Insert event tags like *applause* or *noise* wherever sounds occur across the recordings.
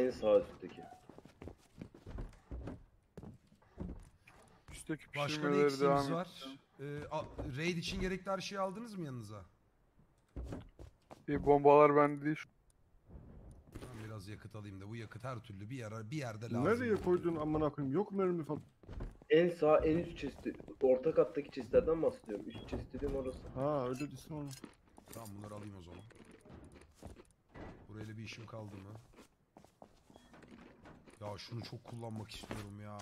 en sağ üstteki. Üstteki Başka ne pişirmeleri eksiğimiz var? Ee, a- raid için gerekli her şeyi aldınız mı yanınıza? Bir bombalar bende değil. Ben biraz yakıt alayım da bu yakıt her türlü bir yere bir yerde lazım. Nereye koydun amına koyayım? Yok mermi falan. En sağ en üst çeşidi. Orta kattaki çeşitlerden bahsediyorum. Üst dediğim orası. Ha öyle desin onu. Tamam bunları alayım o zaman. Burayla bir işim kaldı mı? Ya şunu çok kullanmak istiyorum ya.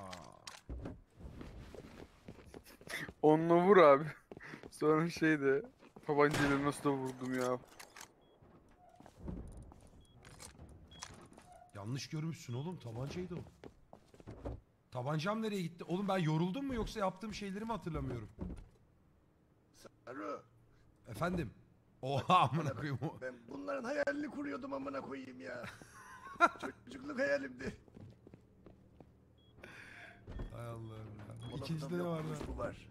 Onunla vur abi. *laughs* Sonra şey de tabancayla nasıl da vurdum ya. Yanlış görmüşsün oğlum tabancaydı o. Tabancam nereye gitti? Oğlum ben yoruldum mu yoksa yaptığım şeyleri mi hatırlamıyorum? Sarı. Efendim? Oha amına koyayım o. Ben bunların hayalini kuruyordum amına koyayım ya. *laughs* Çocukluk hayalimdi. Hay Allah'ım ya. Ulan İkinci de adam ne var lan? bu var.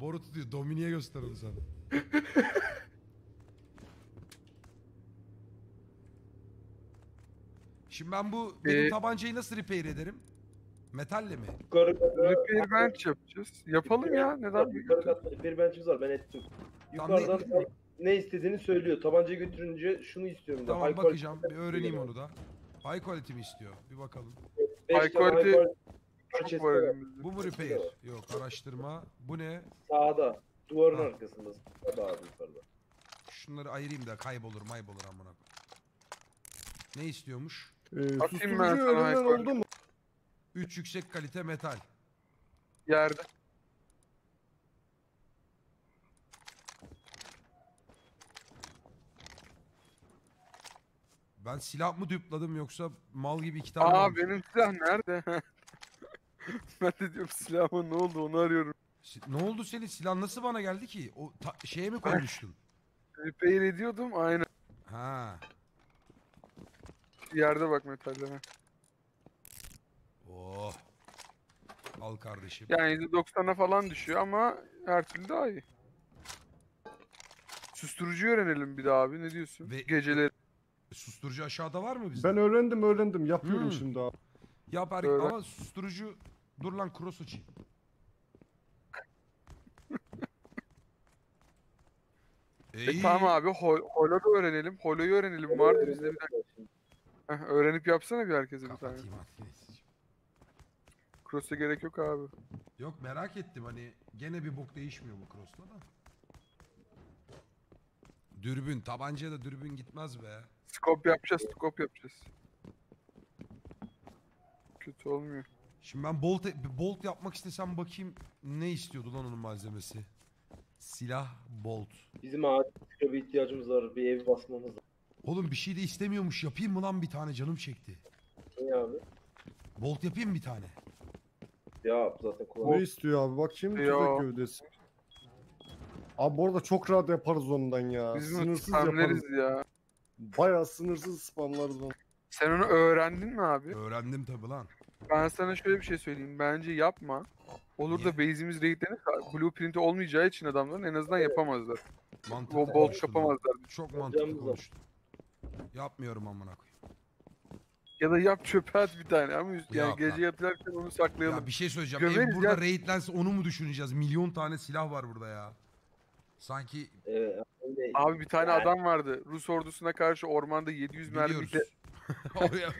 Boru tutuyor. Domini'ye göster onu sen. *laughs* Şimdi ben bu benim Ee, tabancayı nasıl repair ederim? Metalle mi? Yukarı katta. Repair bench yapacağız. Yapalım ya. Neden? Yukarı katta repair bench'imiz var ben ettim. Tamam, Yukarıdan ne- ne istediğini söylüyor. Tabancayı götürünce şunu istiyorum da. Tamam High bakacağım. Bir öğreneyim onu da. High quality mi istiyor? Bir bakalım. Beş High tane quality Çok Çok var elimizde. Bu mu repair? Yok araştırma. Bu ne? Sağda. Duvarın Ha. arkasında. Sağda abi yukarıda. Şunları ayırayım da kaybolur maybolur amına. koyayım. Ne istiyormuş? Ee, Atayım ben susturucu sana öğrenen alkol. oldu mu? 3 yüksek kalite metal. Yerde. Ben silah mı düpladım yoksa mal gibi iki tane Aa almışım. benim silah nerede? *laughs* ben de diyorum silahıma ne oldu onu arıyorum. Si- Ne oldu senin silah nasıl bana geldi ki? O ta- şeye mi koymuştun? Repair ediyordum aynen. ha. Yerde bak metallere. Oh. Al kardeşim. Yani %90'a falan düşüyor ama her türlü daha iyi. Susturucu öğrenelim bir daha abi ne diyorsun? Ve- Geceleri. Susturucu aşağıda var mı bizde? Ben öğrendim öğrendim. Yapıyorum Hmm. şimdi abi. Yap er- Öyle. ama susturucu... Dur lan cross açayım. E, tamam abi hol, holo da öğrenelim. Holo'yu öğrenelim. Vardı bizde bir dakika. Heh, öğrenip yapsana bir herkese bir tane. Kapatayım hadi. Cross'a gerek yok abi. Yok merak ettim hani gene bir bok değişmiyor bu cross'la da. Dürbün, tabancaya da dürbün gitmez be. Scope yapacağız, scope yapacağız. Kötü olmuyor. Şimdi ben bolt bolt yapmak istesem bakayım ne istiyordu lan onun malzemesi. Silah, bolt. Bizim acil bir ihtiyacımız var. Bir ev basmamız lazım. Oğlum bir şey de istemiyormuş. Yapayım mı lan bir tane canım çekti. Niye abi? Bolt yapayım bir tane. Ya zaten Ne istiyor abi? Bakayım Ya. tüfek gövdesi. Abi bu arada çok rahat yaparız ondan ya. Biz bunu Sınırsız yaparız. spamleriz ya. Bayağı sınırsız spamlarız onu. Sen onu öğrendin mi abi? Öğrendim tabi lan. Ben sana şöyle bir şey söyleyeyim. Bence yapma. Olur da base'imiz raidlenirse blueprint'i olmayacağı için adamların en azından yapamazlar. Mantıklı O bolt konuştun lan. yapamazlar. Çok mantıklı Yapacağımız konuştun. Yapmıyorum amına koyayım. Ya da yap çöpe at bir tane ama üst- yani Yok gece yatarken onu saklayalım. Ya bir şey söyleyeceğim. Ev Gömeriz burada ya. raidlense onu mu düşüneceğiz? Milyon tane silah var burada ya. Sanki Evet. öyle. Abi bir tane adam vardı. Rus ordusuna karşı ormanda 700 biliyoruz. mermiyle. *laughs* Oraya-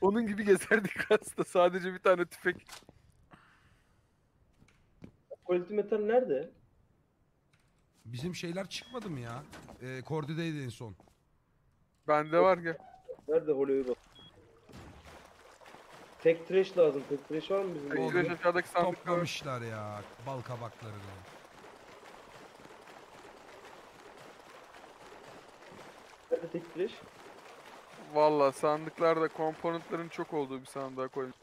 Onun gibi gezerdik *laughs* aslında. Sadece bir tane tüfek. Quality metal nerede? Bizim şeyler çıkmadı mı ya? Ee, Kordi'deydi en son. Bende var ya. Nerede Hollow'yu bak. Tek trash lazım. Tek trash var mı bizim? Tek? Süreç aşağıdaki sandıkta var. Toplamışlar ya bal kabaklarını. Trash? Valla sandıklarda komponentlerin çok olduğu bir sandığa koymuş.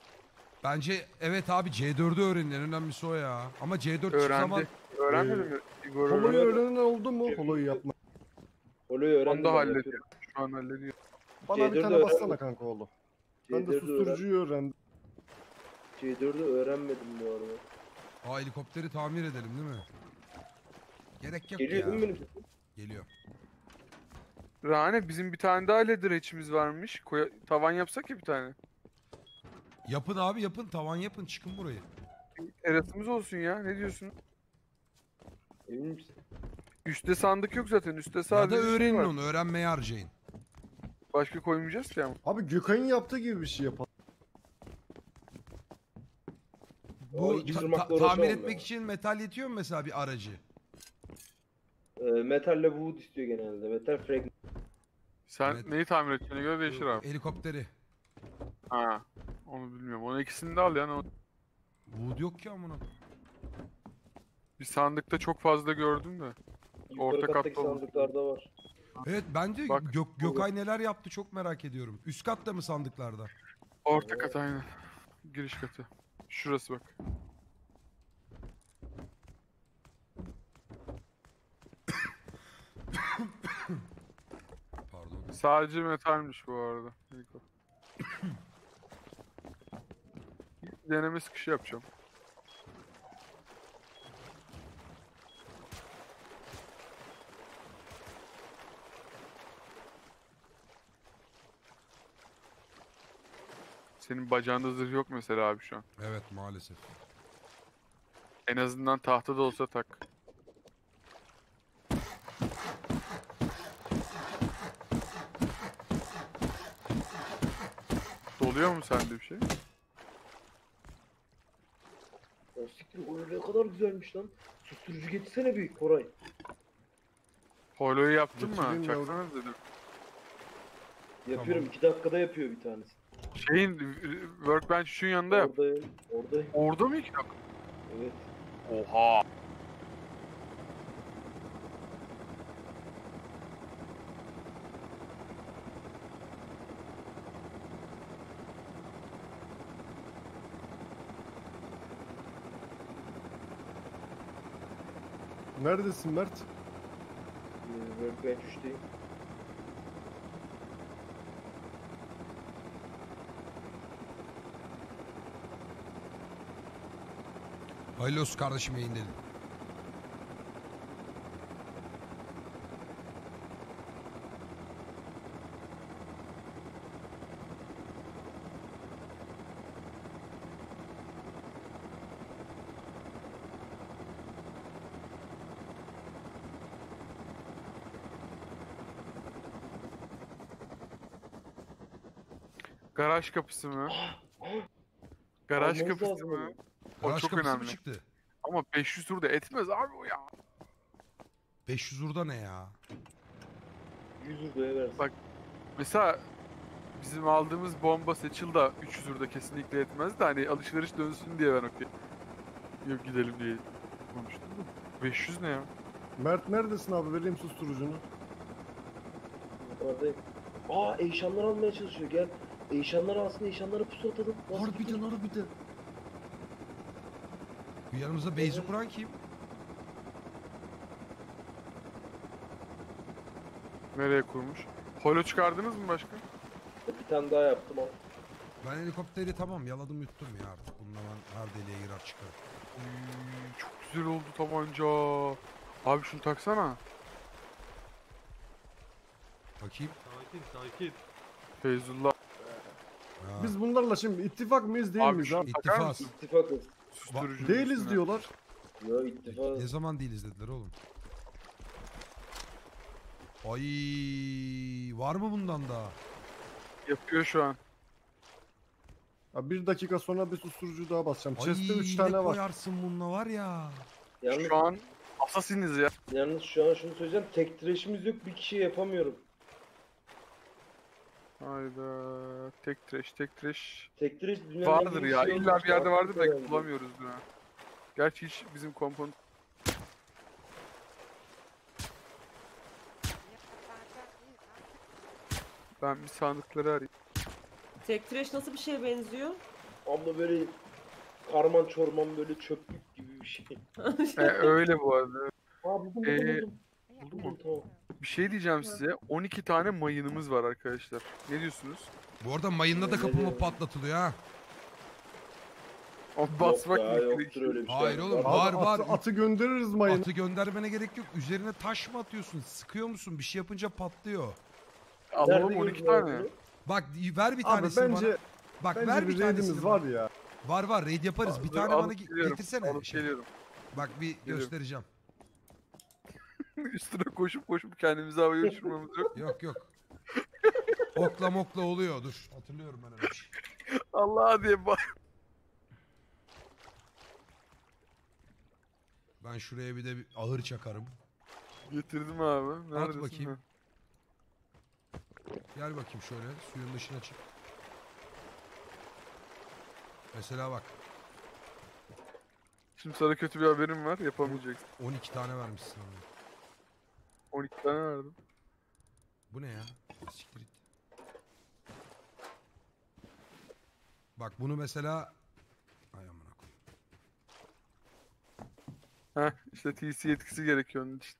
Bence evet abi C4'ü öğrenin en önemlisi o ya. Ama C4 çık Öğrendi. zaman Öğrenmedin Ee, mi? Igor Holo'yu öğrendi. öğrenen oldu mu? Holo'yu yapma. Hollow'yu öğrendim. Onu da ben, hallediyor. yapıyorum. Şu an hallediyor. Bana bir C4'ü tane öğrendim. bassana kanka oğlum. Ben de C4'ü susturucuyu öğrendim. C4'ü öğrenmedim bu arada. Aa helikopteri tamir edelim değil mi? Gerek yok Geliyor ya. değil mi benim sesim? Geliyor. Rane bizim bir tane daha ladder hatch'imiz varmış. Koya, tavan yapsak ya bir tane. Yapın abi yapın tavan yapın çıkın burayı. Terasımız olsun ya. Ne diyorsun? Emin misin? Üste sandık yok zaten. Üste Ya sadece da şey öğrenin var. onu öğrenmeye harcayın. Başka koymayacağız ki ama. Abi Gökay'ın yaptığı gibi bir şey yapalım. Bu O iki ta- ta- uğraşamam tamir ya. etmek için metal yetiyor mu mesela bir aracı? Ee, metalle wood istiyor genelde. Metal fragment. Sen Evet. neyi tamir edeceğine göre değişir abi. Helikopteri. Ha. Onu bilmiyorum. Onu ikisini de al yani. O- Wood yok ki amına. Bir sandıkta çok fazla gördüm de. Yukarı Orta kattaki katta olur. sandıklarda var. Evet bence Bak, Gök- Gökay neler yaptı çok merak ediyorum. Üst katta mı sandıklarda? Orta kat aynen. Giriş katı. Şurası bak. Pardon. Sadece metalmiş bu arada. Helikopter. Deneme sıkışı yapacağım. Senin bacağında zırh yok mesela abi şu an. Evet maalesef. En azından tahtada olsa tak. Doluyor mu sende bir şey? O siktir o ne kadar güzelmiş lan. Susturucu getirsene büyük Koray. Holo'yu yaptın mı? Getireyim dedim. Yapıyorum. 2 dakikada yapıyor bir tanesi. Şeyin e, Workbench şunun yanında yap. Oradayım. Oradayım. Orada mı iki dakika? Evet. Oha. Neredesin Mert? Workbench 3'teyim. Hayırlı olsun kardeşim yayın dedim. Garaj kapısı mı? Garaj Almamız kapısı lazım mı? O Garaj çok kapısı mı önemli. çıktı? Ama 500 turda etmez abi o ya. 500 urda ne ya? 100 liraya versin. Bak, Mesela bizim aldığımız bomba seçil da 300 turda kesinlikle etmez de hani alışveriş dönsün diye ben okey. Yok gidelim diye konuştum da. 500 ne ya? Mert neredesin abi? Vereyim susturucunu. Yukarıdayım. Aa Eyşanlar almaya çalışıyor gel. Eyşanlar alsın Eyşanlara pusu atalım. Nasıl? Harbiden harbiden. Bu yanımızda base'i kuran kim? Nereye kurmuş? Holo çıkardınız mı başka? Bir tane daha yaptım al. Ben helikopteri tamam yaladım yuttum ya artık. Bununla ben her deliğe girer çıkarım. Uy, çok güzel oldu tabanca. Abi şunu taksana. Bakayım. Sakin sakin. Feyzullah. Biz bunlarla şimdi ittifak mıyız değil miyiz abi? İttifak. İttifakız. Değiliz üstüne. diyorlar. Ya ittifak. Ne zaman değiliz dediler oğlum. Ay var mı bundan daha? Yapıyor şu an. Ya bir dakika sonra bir susturucu daha basacağım. Ay Chest'te 3 ne tane var. koyarsın bununla var ya. Yalnız, Şu an asasiniz ya. yalnız şu an şunu söyleyeceğim. Tek trash'imiz yok. Bir kişi yapamıyorum. Hayda. Tek trash, tek trash. Tek trash dünyanın en Vardır ya. şey İlla olmuş. bir yerde vardır da bulamıyoruz ya. Gerçi hiç bizim komponent Ben bir sandıkları arayayım. Tek trash nasıl bir şeye benziyor? Abla böyle karman çorman böyle çöplük gibi bir şey. Ee, öyle bu arada. Aa buldum buldum Ee, buldum. Buldun mu? Tamam. Bir şey diyeceğim size. 12 tane mayınımız var arkadaşlar. Ne diyorsunuz? Bu arada mayında da kapı mı Evet. patlatılıyor ha? O basmak Yok ya, mı yoktur gerekiyor? öyle bir şey. Hayır oğlum, Abi Var, var. Atı, atı göndeririz mayın. Atı göndermene gerek yok. Üzerine taş mı atıyorsun? Sıkıyor musun? Bir şey yapınca patlıyor. Alalım Nerede 12 gördün tane. Bak ver bir Abi tanesini bence bana. Bak ver bence bir bir tanesini raidimiz var ya. Var var raid yaparız. Bir tane bana ge- getirsene. Alıp Şey, geliyorum. bak bir Geliyorum. göstereceğim. *laughs* Üstüne koşup koşup kendimizi havaya uçurmamız yok. Yok yok. Okla mokla oluyor dur. Hatırlıyorum ben öyle bir şey. Allah diye bak. Ben şuraya bir de bir ahır çakarım. Getirdim abi. Neredesin? bakayım. Ha. Gel bakayım şöyle suyun dışına çık. Mesela bak Şimdi sana kötü bir haberim var. Yapamayacaksın. 12 tane vermişsin ona. 12 tane verdim. Bu ne ya? Siktir git. Bak bunu mesela Ay amına koyayım. Heh işte TC yetkisi gerekiyor onun için.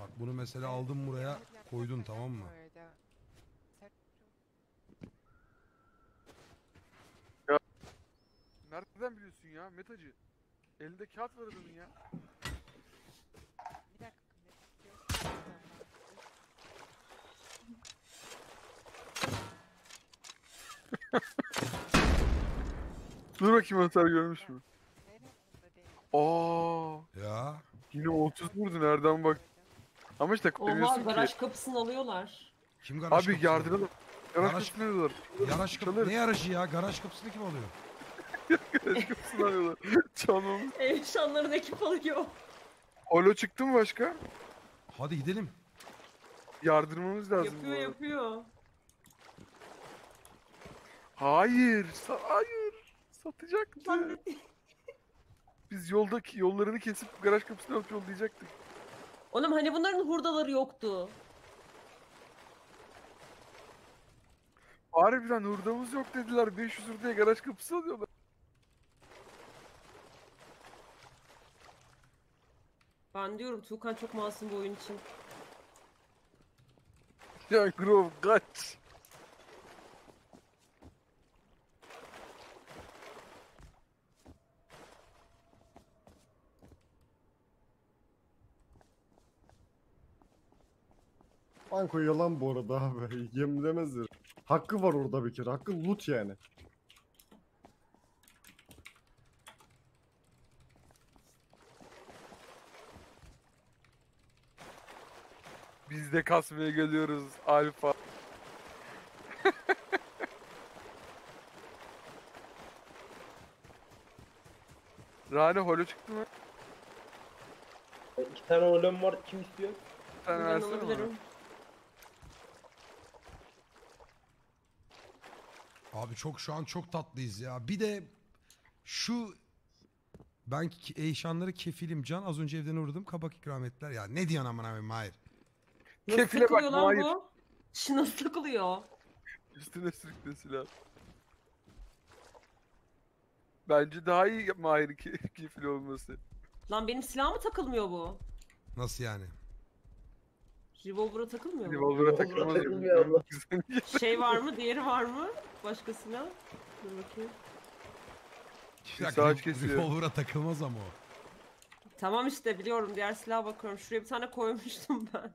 Bak bunu mesela aldım buraya koydun tamam mı? Nereden biliyorsun ya Metacı? Elinde kağıt var adamın ya. Bir dakika. Dur bakayım hasar görmüş mü? Aa, Ya yine 30 vurdu nereden bak. Ama işte Olmaz demiyorsun garaj ki. kapısını alıyorlar. kim garaj Abi kapısını yardıralım. Garaj Garaj- kapısını alıyorlar. Garaj kapı Çalarız. ne garajı ya? Garaj kapısını kim alıyor? Garaj kapısını alıyorlar. Çalmamız. Evşanların ekip alıyor. Olo çıktı mı başka? Hadi gidelim. Yardırmamız lazım. bu Yapıyor arada. yapıyor. Hayır. sa- hayır. Satacaktı. *laughs* Biz yoldaki yollarını kesip garaj kapısını alıp yollayacaktık. Oğlum hani bunların hurdaları yoktu. Harbiden hurdamız yok dediler. 500 hurdaya garaj kapısı alıyorlar. Ben diyorum Tuğkan çok masum bu oyun için. Ya Grove kaç. Banko yalan bu arada abi. *laughs* Yemin demezler. Hakkı var orada bir kere. Hakkı loot yani. Biz de kasmaya geliyoruz alfa. *laughs* Rane holo çıktı mı? İki tane olem var kim istiyor? Bir tane Ben versene bana. alabilirim. Abi çok şu an çok tatlıyız ya. Bir de şu ben ki- Eyşanları kefilim Can. Az önce evden uğradım. Kabak ikram ettiler. Ya ne diyorsun aman abim hayır. Nasıl Kefile bak, takılıyor lan bu? *laughs* Şi nasıl takılıyor? Üstüne sürükle silah. Bence daha iyi Mahir'in ke- *laughs* kefil olması. Lan benim silahıma takılmıyor bu. Nasıl yani? Revolver'a takılmıyor mu? Revolver'a takılmıyor Allah. *laughs* Şey var mı? Diğeri var mı? Başka silah? Dur bakayım. Bir dakika, saç kesiyor. Revolver'a takılmaz ama o. Tamam işte biliyorum. Diğer silaha bakıyorum. Şuraya bir tane koymuştum ben.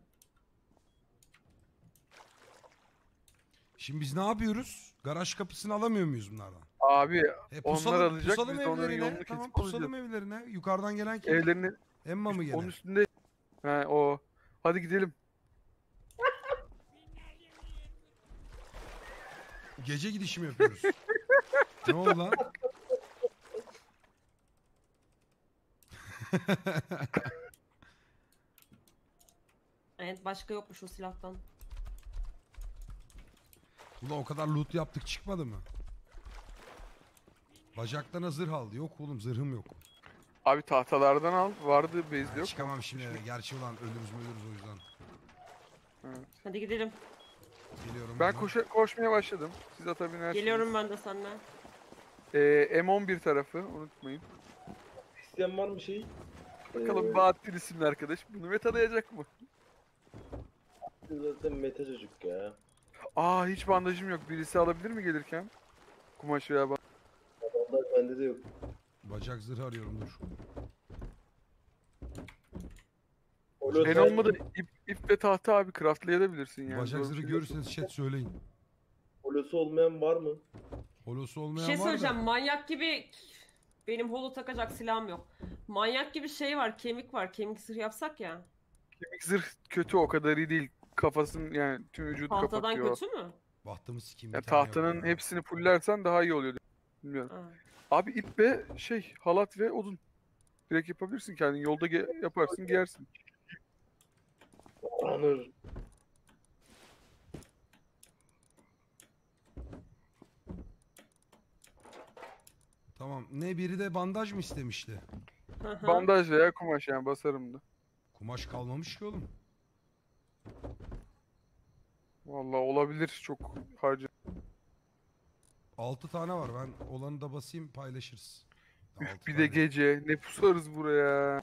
Şimdi biz ne yapıyoruz? Garaj kapısını alamıyor muyuz bunlardan? Abi E, Onlar pusalım, alacak, pusalım biz de onların evlerine. yolunu Tamam kesip pusalım evlerine. Yukarıdan gelen kim? evlerini Emma mı gene? onun üstünde He o. Hadi gidelim. Gece gidişi mi yapıyoruz? *laughs* ne oldu lan? *laughs* Evet başka yokmuş o silahtan. Ulan o kadar loot yaptık çıkmadı mı? Bacaklarına zırh aldı. Yok oğlum zırhım yok. Abi tahtalardan al. Vardı Ben yok. çıkamam şimdi. Gerçi ulan ölürüz mü ölürüz o yüzden. Hadi gidelim. Geliyorum. Ben koşa, koşmaya başladım. Siz ata binersiniz. Geliyorum ben de seninle. Ee, M11 tarafı unutmayın. İsteyen var mı şey? Bakalım Ee, Bahattin isimli arkadaş bunu metalayacak mı? Zaten meta çocuk ya. Aa hiç bandajım yok. Birisi alabilir mi gelirken? Kumaş veya bandaj. Vallahi bende de yok. Bacak zırhı arıyorum dur. Holosu, En olmadı ip, ip ve tahta abi craftlayabilirsin yani. Bacak zırhı şey görürseniz chat söyleyin. holosu olmayan var mı? Holosu Bir olmayan şey var da. söyleyeceğim. Manyak gibi benim holo takacak silahım yok. Manyak gibi şey var, kemik var. Kemik sırf yapsak ya. Kemik zırh kötü o kadar iyi değil. Kafasının yani tüm vücudu Tahtadan kapatıyor. kötü mü? Bahtımı sikeyim. Ya bir tane yok tahtanın ya. hepsini fullersen daha iyi oluyor. Bilmiyorum. Ha. Abi ip ve şey halat ve odun. Direkt yapabilirsin kendin. Yolda ge- yaparsın giyersin. Anır. Tamam. Ne biri de bandaj mı istemişti? Hı hı. Bandaj veya kumaş yani basarım da. Kumaş kalmamış ki oğlum. Vallahi olabilir çok harca. 6 tane var. Ben olanı da basayım paylaşırız. Altı Bir de tane. gece ne pusarız buraya.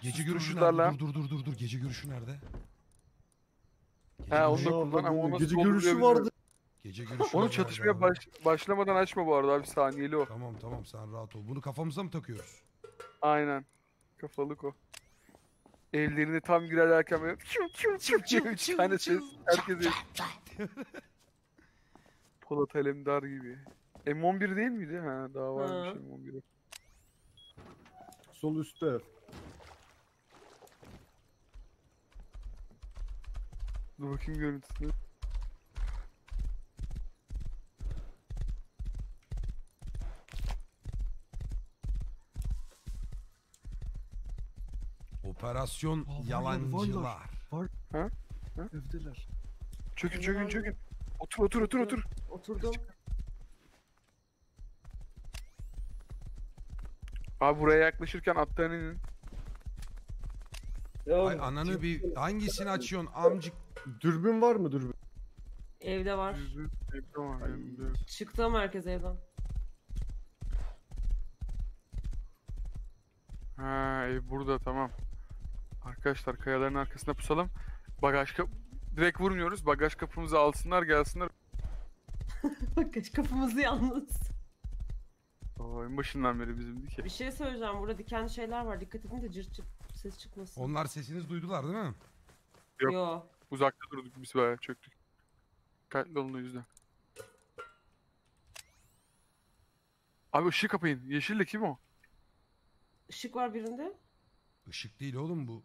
Gece görüşü nerede? Dur dur dur dur dur. Gece görüşü nerede? Gece Ha, onu görüşü, da kullan ama o nasıl Gece görüşü vardı. gece görüşü Onu nerede çatışmaya abi? baş, başlamadan açma bu arada abi saniyeli o. Tamam tamam sen rahat ol. Bunu kafamıza mı takıyoruz? Aynen. Kafalık o. Ellerini tam girerken böyle çiu çiu çiu çiu üç tane ses herkese. Polat Alemdar gibi. M11 değil miydi? Ha daha varmış Ha. M11'i. Sol üstte. Dur bakayım görüntüsüne. Operasyon Aa, varlar, yalancılar. Evdeler. Çökün çökün çökün. Otur otur otur otur. Oturdum. Abi buraya yaklaşırken attan inin. Ay ananı bir hangisini açıyorsun amcık? Dürbün var mı dürbün? Evde var. Yüzü. Tamam elimde. Çıktım herkes evden. Ha ev burada tamam. Arkadaşlar kayaların arkasına pusalım. Bagaj kap direkt vurmuyoruz. Bagaj kapımızı alsınlar gelsinler. *laughs* Bak kapımızı yalnız. Oo, en başından beri bizimdi ki. Bir şey söyleyeceğim. Burada dikenli şeyler var. Dikkat edin de cırt cırt ses çıkmasın. Onlar sesiniz duydular değil mi? Yok. Yo. Uzakta durduk biz bayağı çöktük. Dikkatli olun o yüzden. Abi ışığı kapayın. Yeşil de kim o? Işık var birinde. Işık değil oğlum bu.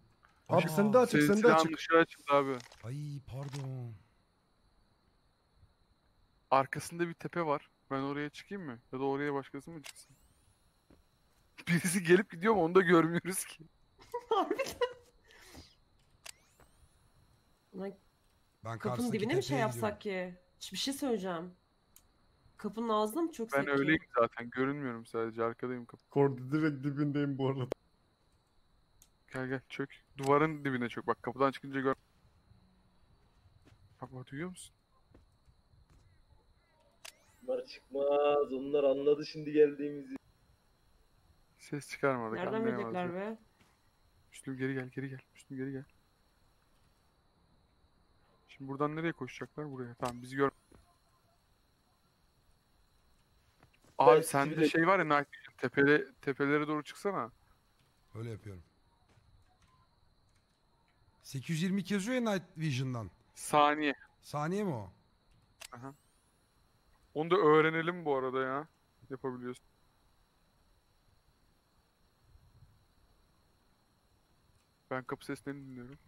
Abi sen de açık Senin sen de silahın açık. ışığı açıldı abi. Ay pardon. Arkasında bir tepe var. Ben oraya çıkayım mı? Ya da oraya başkası mı çıksın? *laughs* Birisi gelip gidiyor mu onu da görmüyoruz ki. *laughs* Harbiden. Lan Ben kapının dibine mi şey tepeye yapsak ki? Bir şey söyleyeceğim. Kapının ağzına mı çöksek Ben ki? öyleyim zaten. Görünmüyorum sadece. Arkadayım kapı. Kordi direkt dibindeyim bu arada. Gel gel çök. Duvarın dibine çök. Bak kapıdan çıkınca gör. Bak bak duyuyor musun? Onlar çıkmaz. Onlar anladı şimdi geldiğimizi. Ses çıkarmadık. Nereden anlayamazlar. bilecekler be? Müslüm geri gel geri gel. Müslüm geri gel. Şimdi buradan nereye koşacaklar? Buraya. Tamam bizi gör. Abi sende şey var ya Night Vision, tepele, tepelere doğru çıksana. Öyle yapıyorum. 822 yazıyor ya Night Vision'dan. Saniye. Saniye mi o? Onu da öğrenelim bu arada ya. Yapabiliyorsun. Ben kapı seslerini dinliyorum.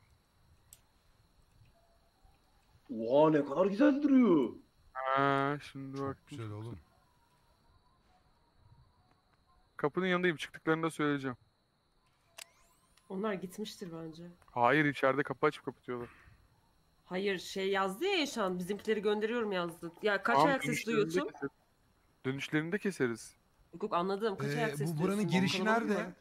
Oha ne kadar güzel duruyor. Ha, şimdi bak. Güzel oğlum. Kapının yanındayım. Çıktıklarında söyleyeceğim. Onlar gitmiştir bence. Hayır içeride kapı açıp kapatıyorlar. Hayır şey yazdı ya Yaşan. Bizimkileri gönderiyorum yazdı. Ya kaç Tamam, ayak sesi dönüşlerinde duyuyorsun? keseriz. Dönüşlerinde keseriz. Yok yok anladım. Kaç Ee, ayak sesi bu duyuyorsun? buranın girişi Bakalım nerede?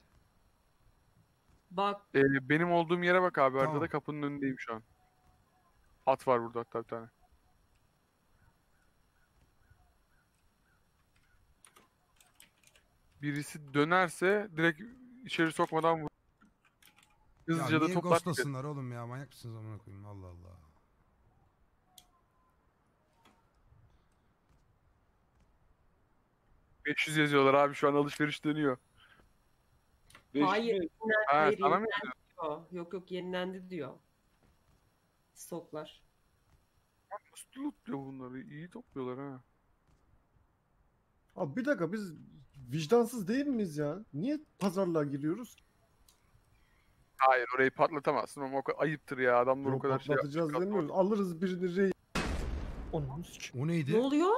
Bak Ee, benim olduğum yere bak abi. Tamam. Arkada kapının önündeyim şu an. At var burada hatta bir tane. Birisi dönerse direkt içeri sokmadan vur. Hızlıca ya da niye toplar. ghostlasınlar oğlum ya manyak mısınız amına koyayım Allah Allah. gider. 500 yazıyorlar abi şu an alışveriş dönüyor. Beş Hayır. bin. Ha sana yazıyor? diyor. Yok yok yenilendi diyor. Stoklar. Nasıl lootluyor bunları? İyi topluyorlar ha. Abi bir dakika biz vicdansız değil miyiz ya? Niye pazarlığa giriyoruz? Hayır orayı patlatamazsın ama o kadar ayıptır ya. Adamlar o Yok kadar şey patlatacağız yapmış, demiyoruz. Alırız birini rey... Onu sikeyim. O neydi? Ne oluyor?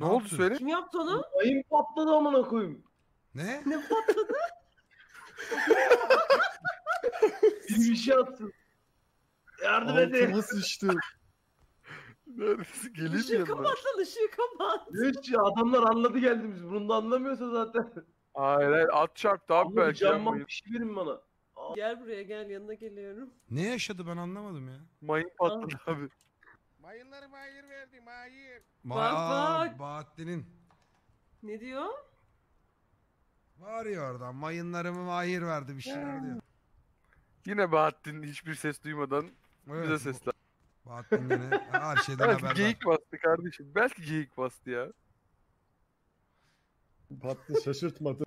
Ne oldu yaptın? söyle? Kim yaptı onu? Ayım patladı amına koyayım. Ne? Ne patladı? *laughs* Bir bir şey atsın. Yardım edin. Altıma sıçtım. Neredesin? Geleyim Işığı yanına? kapat lan ışığı kapat. Hiç ya adamlar anladı geldiğimiz. Bunu da anlamıyorsa zaten. Hayır hayır at çarptı abi Abi belki camdan yapmayın. bir şey verin bana. Gel buraya gel yanına geliyorum. Ne yaşadı ben anlamadım ya. Mayın patladı abi. Mayınları mahir verdi mahir. Ba Bak, bak. Bahattin'in. Ne diyor? Bağırıyor oradan. Mayınlarımı mahir verdi bir şeyler diyor. Yine Bahattin hiçbir ses duymadan Evet, bize sesler. Bahattin gene *laughs* her şeyden Belki haberdar. geyik bastı kardeşim. Belki geyik bastı ya. Battı şaşırtmadı.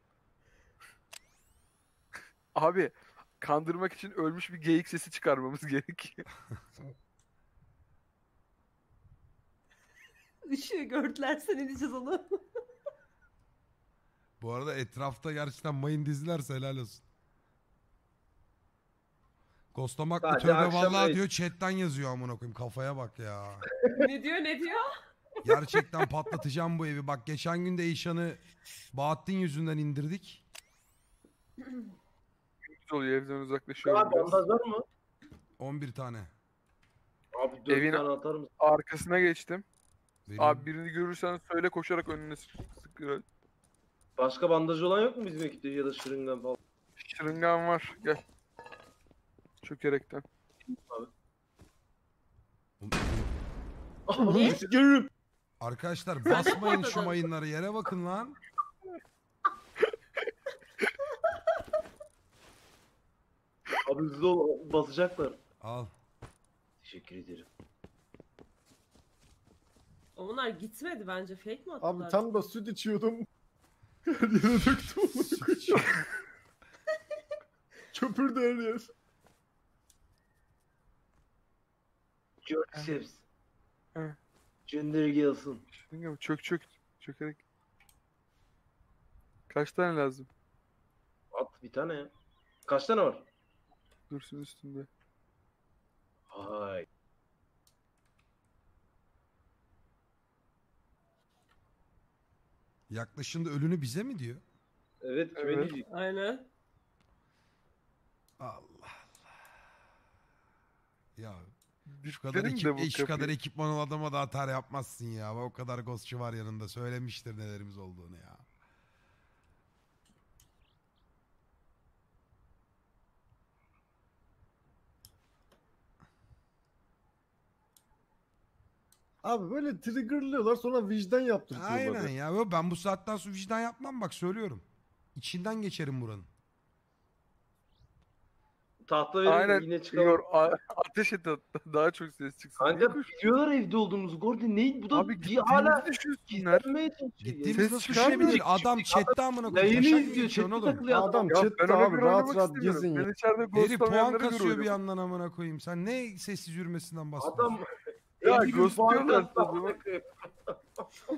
Abi kandırmak için ölmüş bir geyik sesi çıkarmamız gerekiyor. *laughs* Işığı gördülerse ne diyeceğiz ona? Bu arada etrafta gerçekten mayın dizilerse helal olsun. Ghostlamak mı Sadece tövbe akşam vallahi diyor chatten yazıyor amına koyayım kafaya bak ya. *laughs* ne diyor ne diyor? *laughs* Gerçekten patlatacağım bu evi. Bak geçen gün de Eyşan'ı Bahattin yüzünden indirdik. Güzel oluyor evden uzaklaşıyorum Abi biraz. bandaj var mı? 11 tane. Abi 4 Evine- tane atar mısın? Arkasına geçtim. Vereyim. Abi birini görürsen söyle koşarak önüne sık sık- Başka bandaj olan yok mu bizim ekipte ya da şırıngan falan? Şırıngan var. Gel. Çökerekten. Görürüm. Arkadaşlar basmayın şu mayınları yere bakın lan. Abi hızlı ol basacaklar. Al. Teşekkür ederim. Onlar gitmedi bence fake mi attılar? Abi tam da süt içiyordum. Her *laughs* yere döktüm. Köpürdü her yer. George Sips. He. Gönder gelsin. Şırıngan çök çök. Çökerek. Kaç tane lazım? At bir tane ya. Kaç tane var? Dursun üstünde. Hay. Yaklaşında ölünü bize mi diyor? Evet kime Evet. diyecek? Aynen. Allah Allah. Ya Şu kadar ekip, eş kadar ekipman olan adama da hata yapmazsın ya. O kadar ghostçu var yanında. Söylemiştir nelerimiz olduğunu ya. Abi böyle triggerlıyorlar sonra vicdan yaptırtıyorlar. Aynen ya. Yo, Ben bu saatten sonra vicdan yapmam bak söylüyorum. İçinden geçerim buranın. Tahta verin Aynen. yine çıkalım. Igor a- ateş et hatta, daha çok ses çıksın. Kanka biliyorlar evde olduğumuzu. Gordon ne? Bu da Abi bir hala düşünsünler. gizlenmeye çalışıyor. Gittiğimiz Ses nasıl çıkarmıyor. Adam chatte amına koyayım. Yayını Taşak izliyor. geçiyorsun Chatte oğlum. takılıyor Adam Ya ben chatte ona abi rahat oynamak rahat istemiyorum. gezin ya. Ben içeride Herif puan ghostlamayanları kasıyor bir görüyorum. yandan amına koyayım. Sen ne sessiz yürümesinden bahsediyorsun? Adam *laughs* Ya 50 gün ghostluyorlar puan kastı. *laughs*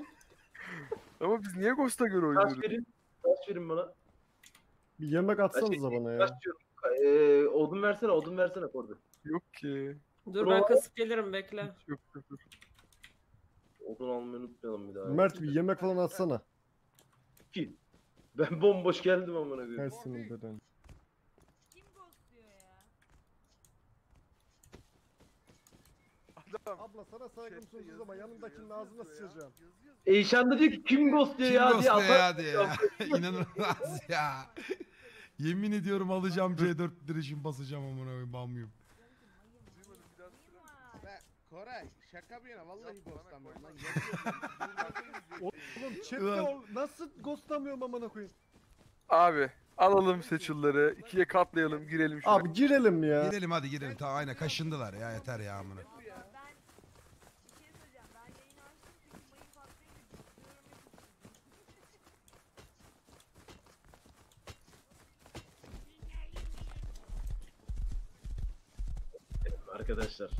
Ama biz niye Ghost'a göre Taş oynuyoruz? verin. Taş verin bana. Bir yemek atsanıza bana ya. Taş diyorum. Ee, odun versene, odun versene Gordon. Yok ki. Dur ben kasıp gelirim bekle. Yok yok yok. Odun almayı unutmayalım bir daha. Mert bir yemek falan atsana. Ki. Ben bomboş geldim amına koyayım. Her senin beden. Kim ghostluyor ya? Adam. Abla sana saygım sonsuz ama yanındakinin ağzına sıçacağım. Eyşan da diyor ki kim ghost diyor Kim ya diye ghostluyor atar. ya diye ya. *laughs* İnanılmaz ya. Yemin ediyorum alacağım C4 dirişim basacağım amına koyayım bamyum. Koray şaka bir yana vallahi ghostlamıyorum lan. Oğlum chatte Ulan. ol- nasıl ghostlamıyorum amına koyayım. Abi alalım seçilleri. ikiye katlayalım girelim şuraya. Abi girelim ya. Gidelim hadi girelim. Tamam aynen kaşındılar ya yeter ya amına. Ben bir şey söyleyeceğim. Ben yayını açtım çünkü mayın patlayınca diyorum Arkadaşlar.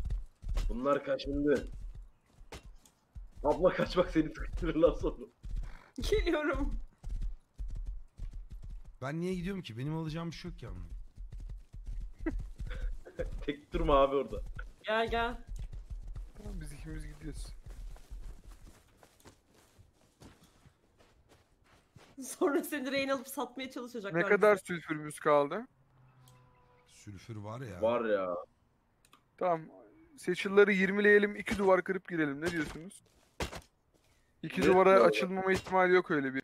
Bunlar kaçındı. Abla kaçmak seni sıkıştırırlar sonra. Geliyorum. Ben niye gidiyorum ki? Benim alacağım bir şey yok ki ama. *laughs* Tek durma abi orada. Gel gel. Tamam, biz ikimiz gidiyoruz. Sonra seni rehin alıp satmaya çalışacaklar. Ne kadar sülfürümüz kaldı? Sülfür var ya. Var ya. Tamam. Seçilleri 20'leyelim, iki duvar kırıp girelim. Ne diyorsunuz? İki Evet, duvara doğru. açılmama ihtimali yok öyle bir.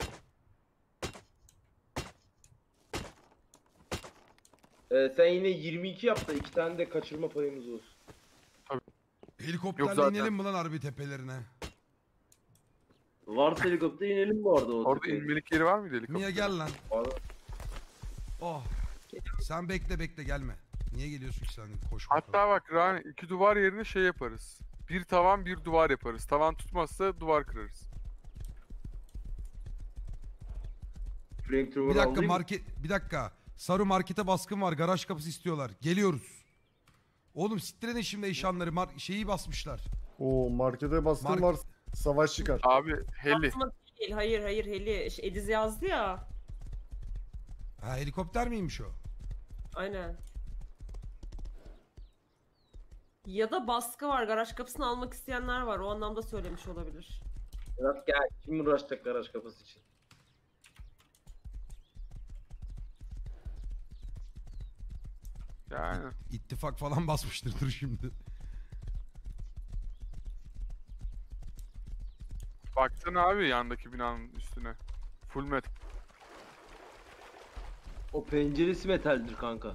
Ee, sen yine 22 yap da iki tane de kaçırma payımız olsun. Helikopterle Yok zaten. inelim mi lan harbi tepelerine? Varsa helikopter inelim bu arada. o Orada tepeye. inmelik yeri var mıydı helikopter? Mia gel lan. Var- Oh. Sen bekle bekle gelme. Niye geliyorsun ki sen? Koş bakalım. Hatta bak Rani iki duvar yerine şey yaparız. Bir tavan bir duvar yaparız. Tavan tutmazsa duvar kırarız. Bir dakika market bir dakika. Saru markete baskın var. Garaj kapısı istiyorlar. Geliyoruz. Oğlum sittirin şimdi eşanları. Mar- şeyi basmışlar. Oo markete bastım Mark- var. Savaş çıkar. Abi heli. Değil. Hayır hayır Heli. Şey, Ediz yazdı ya. Ha helikopter miymiş o? Aynen. Ya da baskı var. Garaj kapısını almak isteyenler var. O anlamda söylemiş olabilir. Murat gel. Kim uğraşacak garaj kapısı için? Yani. İttifak falan basmıştır dur şimdi. Baksana abi yandaki binanın üstüne. Full met. O penceresi metaldir kanka.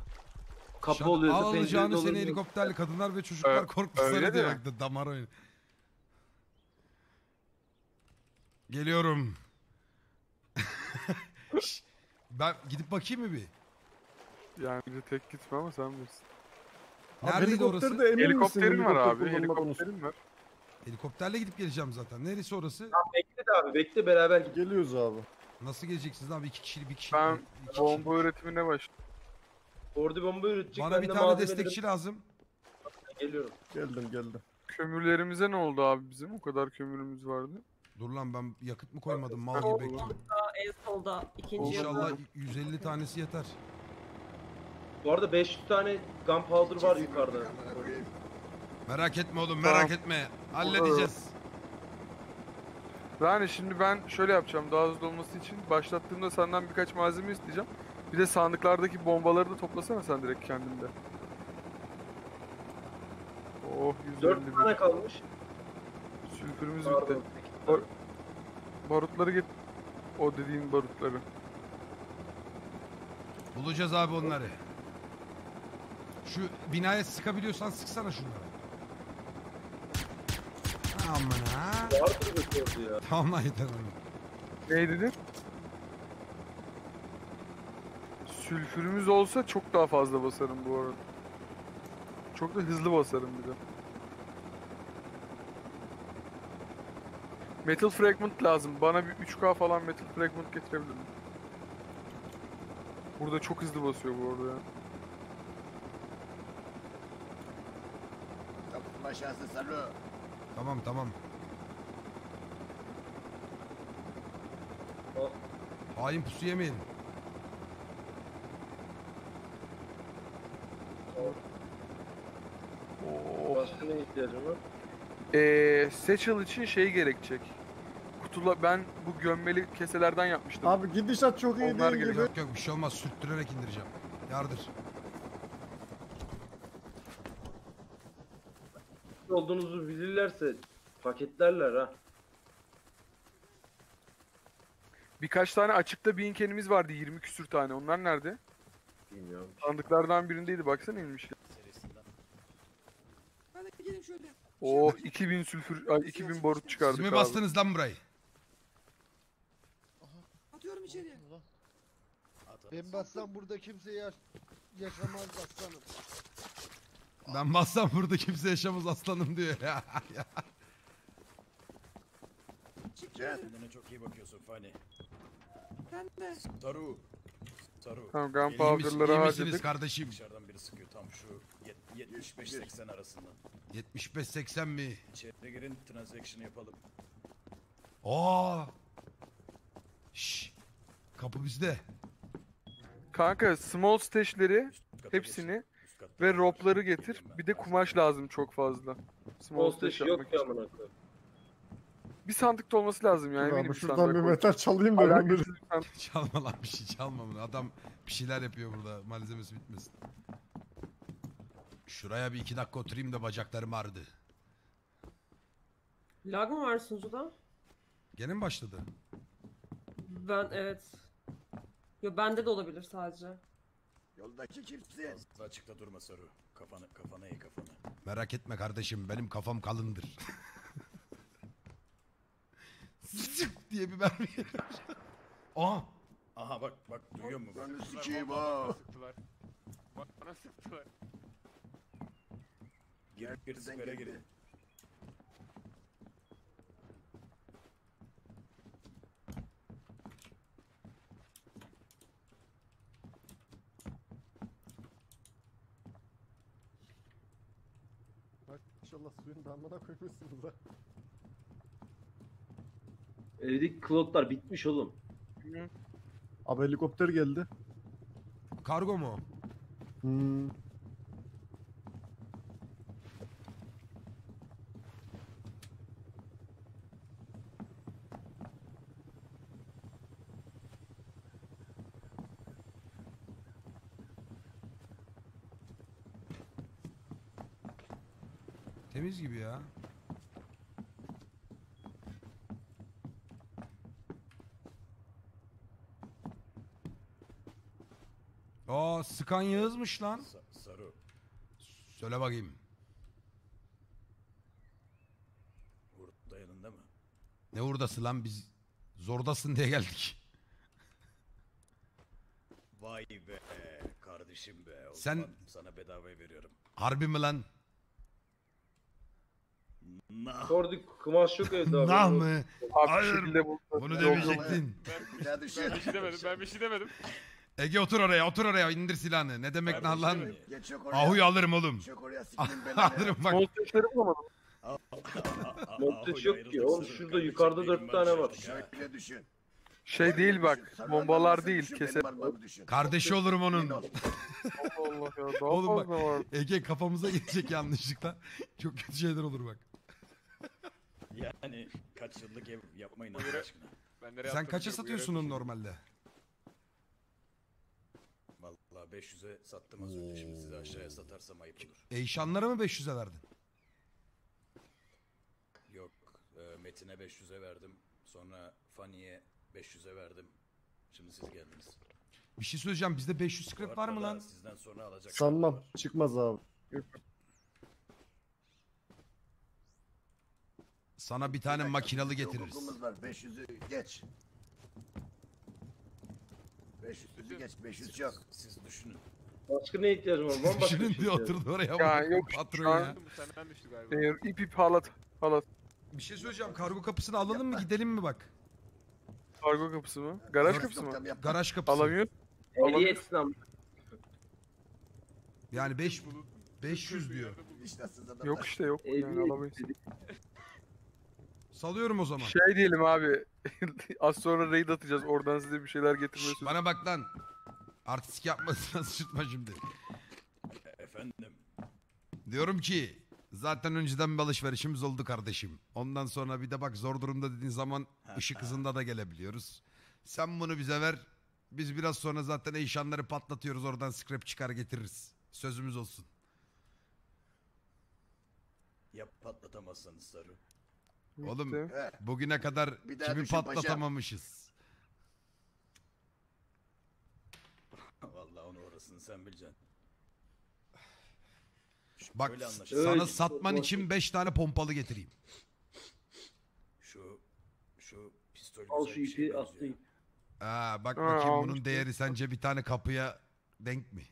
Kapı Şu an oluyorsa al pencere alacağını seni olabilir. helikopterle kadınlar ve çocuklar Ö- korktu öyle diye de. baktı damar oyunu. Geliyorum. *laughs* Ben gidip bakayım mı bir? Yani bir de tek gitme ama sen bilirsin. Neredeydi orası? helikopterde emin misin? Helikopterim var Helikopter abi. Helikopterim var. Helikopterle gidip geleceğim zaten. Neresi orası? Tamam, bekle de abi bekle beraber gidelim. Geliyoruz abi. Nasıl geleceksiniz abi? İki kişili bir kişi. Ben iki kişi. bomba üretimine başladım. Orada bomba üretecek. Bana ben bir de tane malzemeleri- destekçi lazım. Geliyorum. Geldim geldim. Kömürlerimize ne oldu abi bizim? O kadar kömürümüz vardı. Dur lan ben yakıt mı koymadım? Mal gibi bekliyorum. En solda. ikinci İnşallah yılda. 150 tanesi yeter. Bu arada 500 tane gunpowder var yukarıda. Merak etme oğlum merak etme. Halledeceğiz. Yani şimdi ben şöyle yapacağım daha hızlı olması için başlattığımda senden birkaç malzeme isteyeceğim. Bir de sandıklardaki bombaları da toplasana sen direkt kendinde. Oh 4 151. tane kalmış. Sülfürümüz Pardon. bitti. Bar- barutları get. O dediğin barutları. Bulacağız abi onları. Şu binaya sıkabiliyorsan sıksana şunları. Aman ha. Vardır ya. Tamam lan yeter oğlum. Ne dedin? Sülfürümüz olsa çok daha fazla basarım bu arada. Çok da hızlı basarım bir de. Metal fragment lazım. Bana bir 3K falan metal fragment getirebilir mi? Burada çok hızlı basıyor bu arada ya. Kapının aşağısı Saru. Tamam tamam. Al. Hain pusu yemeyelim. Ne ihtiyacım var? Ee, Satchel için şey gerekecek. Kutula ben bu gömmeli keselerden yapmıştım. Abi gidişat çok iyi Onlar değil gibi. Yok yok bir şey olmaz sürttürerek indireceğim. Yardır. olduğunuzu bilirlerse paketlerler ha. Birkaç tane açıkta binkenimiz vardı 20 küsür tane. Onlar nerede? Bilmiyorum. Sandıklardan birindeydi baksana inmiş. Hadi gelin şöyle. Oh 2000 sülfür, ay 2000 barut çıkardık Siz mi abi. bastınız lan burayı? Atıyorum içeriye. Ben bassam burada kimse yaş yaşamaz aslanım. Ben bassam burada kimse yaşamaz aslanım diyor ya. Çık. Kendine çok iyi bakıyorsun Fani. Ben de. Taru. Taru. Tamam gunpowder'ları iyi misiniz harcadık. kardeşim? Dışarıdan biri sıkıyor tam şu 75-80 arasında. 75-80 mi? İçeri girin transaction yapalım. Aa. Şş. Kapı bizde. Kanka small stash'leri Üst kata hepsini geçin. Üst katta ve var. ropları getir. Bir de kumaş lazım çok fazla. Small Monster stash yok yapmak ki için. amına koyayım. Bir sandıkta olması lazım yani. Dur eminim abi bir şuradan sandığa bir koy. metal çalayım da ben bir... Alakasız bir sandık. *laughs* Çalma lan bir şey çalma bunu. Adam bir şeyler yapıyor burada. Malzemesi bitmesin. Şuraya bir iki dakika oturayım da bacaklarım ağrıdı. Lag mı var sunucuda? Gene mi başladı? Ben evet. Yo bende de olabilir sadece. Yoldaki kimsin? Fazla açıkta durma Saru. Kafanı, kafana eğ kafanı. Merak etme kardeşim benim kafam kalındır. *laughs* Zık diye bir mermi geliyor. Aa Aha bak bak duyuyor musun? Bak. Ben sikeyim ha. Sıktılar. Bana sıktılar. Gir gir sipere girin. Bak inşallah suyun damına koymuşsunuz ha. Evdeki klotlar bitmiş oğlum. Abi helikopter geldi. kargo mu? Hmm. Temiz gibi ya. Aa sıkan Yağız'mış lan. Sa- Saru. Söyle bakayım. Burada yanında mı? Ne oradası lan biz zordasın diye geldik. Vay be kardeşim be. O Sen- zaman sana bedavaya veriyorum. Harbi mi lan? Nah. Sorduk kumaş yok evde abi. Nah mı? Hayır. Bunu demeyecektin. Bir daha düşün. Ben bir şey demedim. Ben bir şey demedim. Ege otur oraya otur oraya indir silahını. Ne demek lan lan? oraya. Ahuyu alırım oğlum. Oraya belanı. alırım bak. Stash'leri bulamadım. Montes yok ki. Oğlum şurada yukarıda dört tane var. Şöyle düşün. Şey değil bak. Bombalar değil. Keser. Kardeşi olurum onun. Allah Allah ya. Daha Oğlum bak- fazla var. Ege kafamıza gelecek yanlışlıkla. Çok kötü şeyler olur bak. Yani kaç yıllık ev yapmayın Allah Buyurun. aşkına. Ben nereye Sen attım kaça bu satıyorsun onu normalde? Vallahi 500'e sattım az önce. Şimdi size aşağıya satarsam ayıp olur. Eyşanlara mı 500'e verdin? Yok. e, Metin'e 500'e verdim. Sonra Fanny'e 500'e verdim. Şimdi siz geldiniz. Bir şey söyleyeceğim bizde 500 Bu scrap var mı lan? Sizden sonra alacak. Sanmam. Çıkmaz abi. Sana bir tane makinalı Çok getiririz. okumuz var. 500'ü geç. 500'ü geç. 500 yok. Siz düşünün. Başka ne ihtiyacım var? Bambaşka bir Şunun şey diye oturdu oraya. Ya bak, yok patron an ya. senden düştü galiba. Ee, ip ip halat. Halat. Bir şey söyleyeceğim. Kargo kapısını alalım mı gidelim mi bak? Kargo kapısı mı? Garaj Yok, kapısı mı? Yap. Garaj kapısı. Alamıyor. Ehliyetsin ama. Yani 5 500 diyor. Adamlar. Yok işte yok. Yani alamayız. Salıyorum o zaman. Şey diyelim abi. *laughs* Az sonra raid atacağız. Oradan size bir şeyler getirmeye bana bak lan. Artistik yapmasına *laughs* sıçırtma şimdi. Efendim. Diyorum ki zaten önceden bir alışverişimiz oldu kardeşim. Ondan sonra bir de bak zor durumda dediğin zaman ışık hızında da gelebiliyoruz. Sen bunu bize ver. Biz biraz sonra zaten eşyanları patlatıyoruz. Oradan scrap çıkar getiririz. Sözümüz olsun. Ya patlatamazsanız Saru. Oğlum. He. bugüne kadar Bir daha kimi düşün patlatamamışız. *laughs* Vallahi onu orasını sen bileceksin. Şu- Bak Böyle sana Öyle. satman için 5 tane pompalı getireyim. Şu şu pistol Al güzel şu bir şeye ipi benziyor. atlayayım. Aa, bak Ha, bakayım bunun almıştım. değeri sence bir tane kapıya denk mi?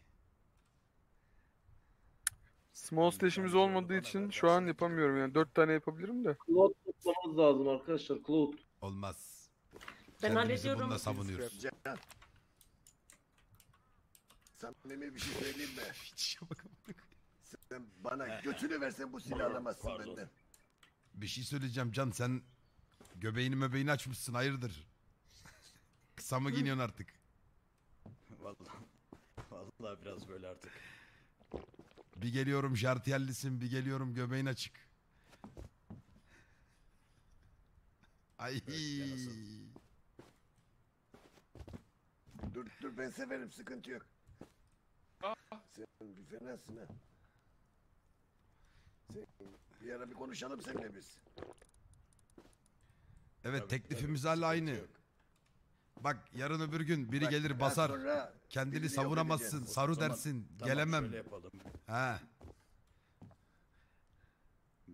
Small stash'imiz olmadığı için şu an yapamıyorum yani. Dört tane yapabilirim de. Cloud toplamamız lazım arkadaşlar. Cloud. Olmaz. Ben Kendimizi hallediyorum. bununla savunuyoruz. Can. Samimi bir şey söyleyeyim mi? *laughs* Hiç bakalım. Sen bana götünü versen bu silahı alamazsın Pardon. benden. Bir şey söyleyeceğim Can sen göbeğini möbeğini açmışsın hayırdır? Kısa mı giyiniyorsun artık? Vallahi, vallahi biraz böyle artık. Bir geliyorum jartiyerlisin bir geliyorum göbeğin açık. Ay. Dur dur ben severim sıkıntı yok. Sen bir fenasın ha. Sen bir ara bir konuşalım seninle biz. Evet Tabii, teklifimiz tabii, hala sıkıntı aynı. yok. Bak yarın öbür gün biri Bak, gelir basar. sonra Kendini birini yok savunamazsın. edeceğiz. O Saru zaman- dersin. Tamam, gelemem. Şöyle yapalım. Ha.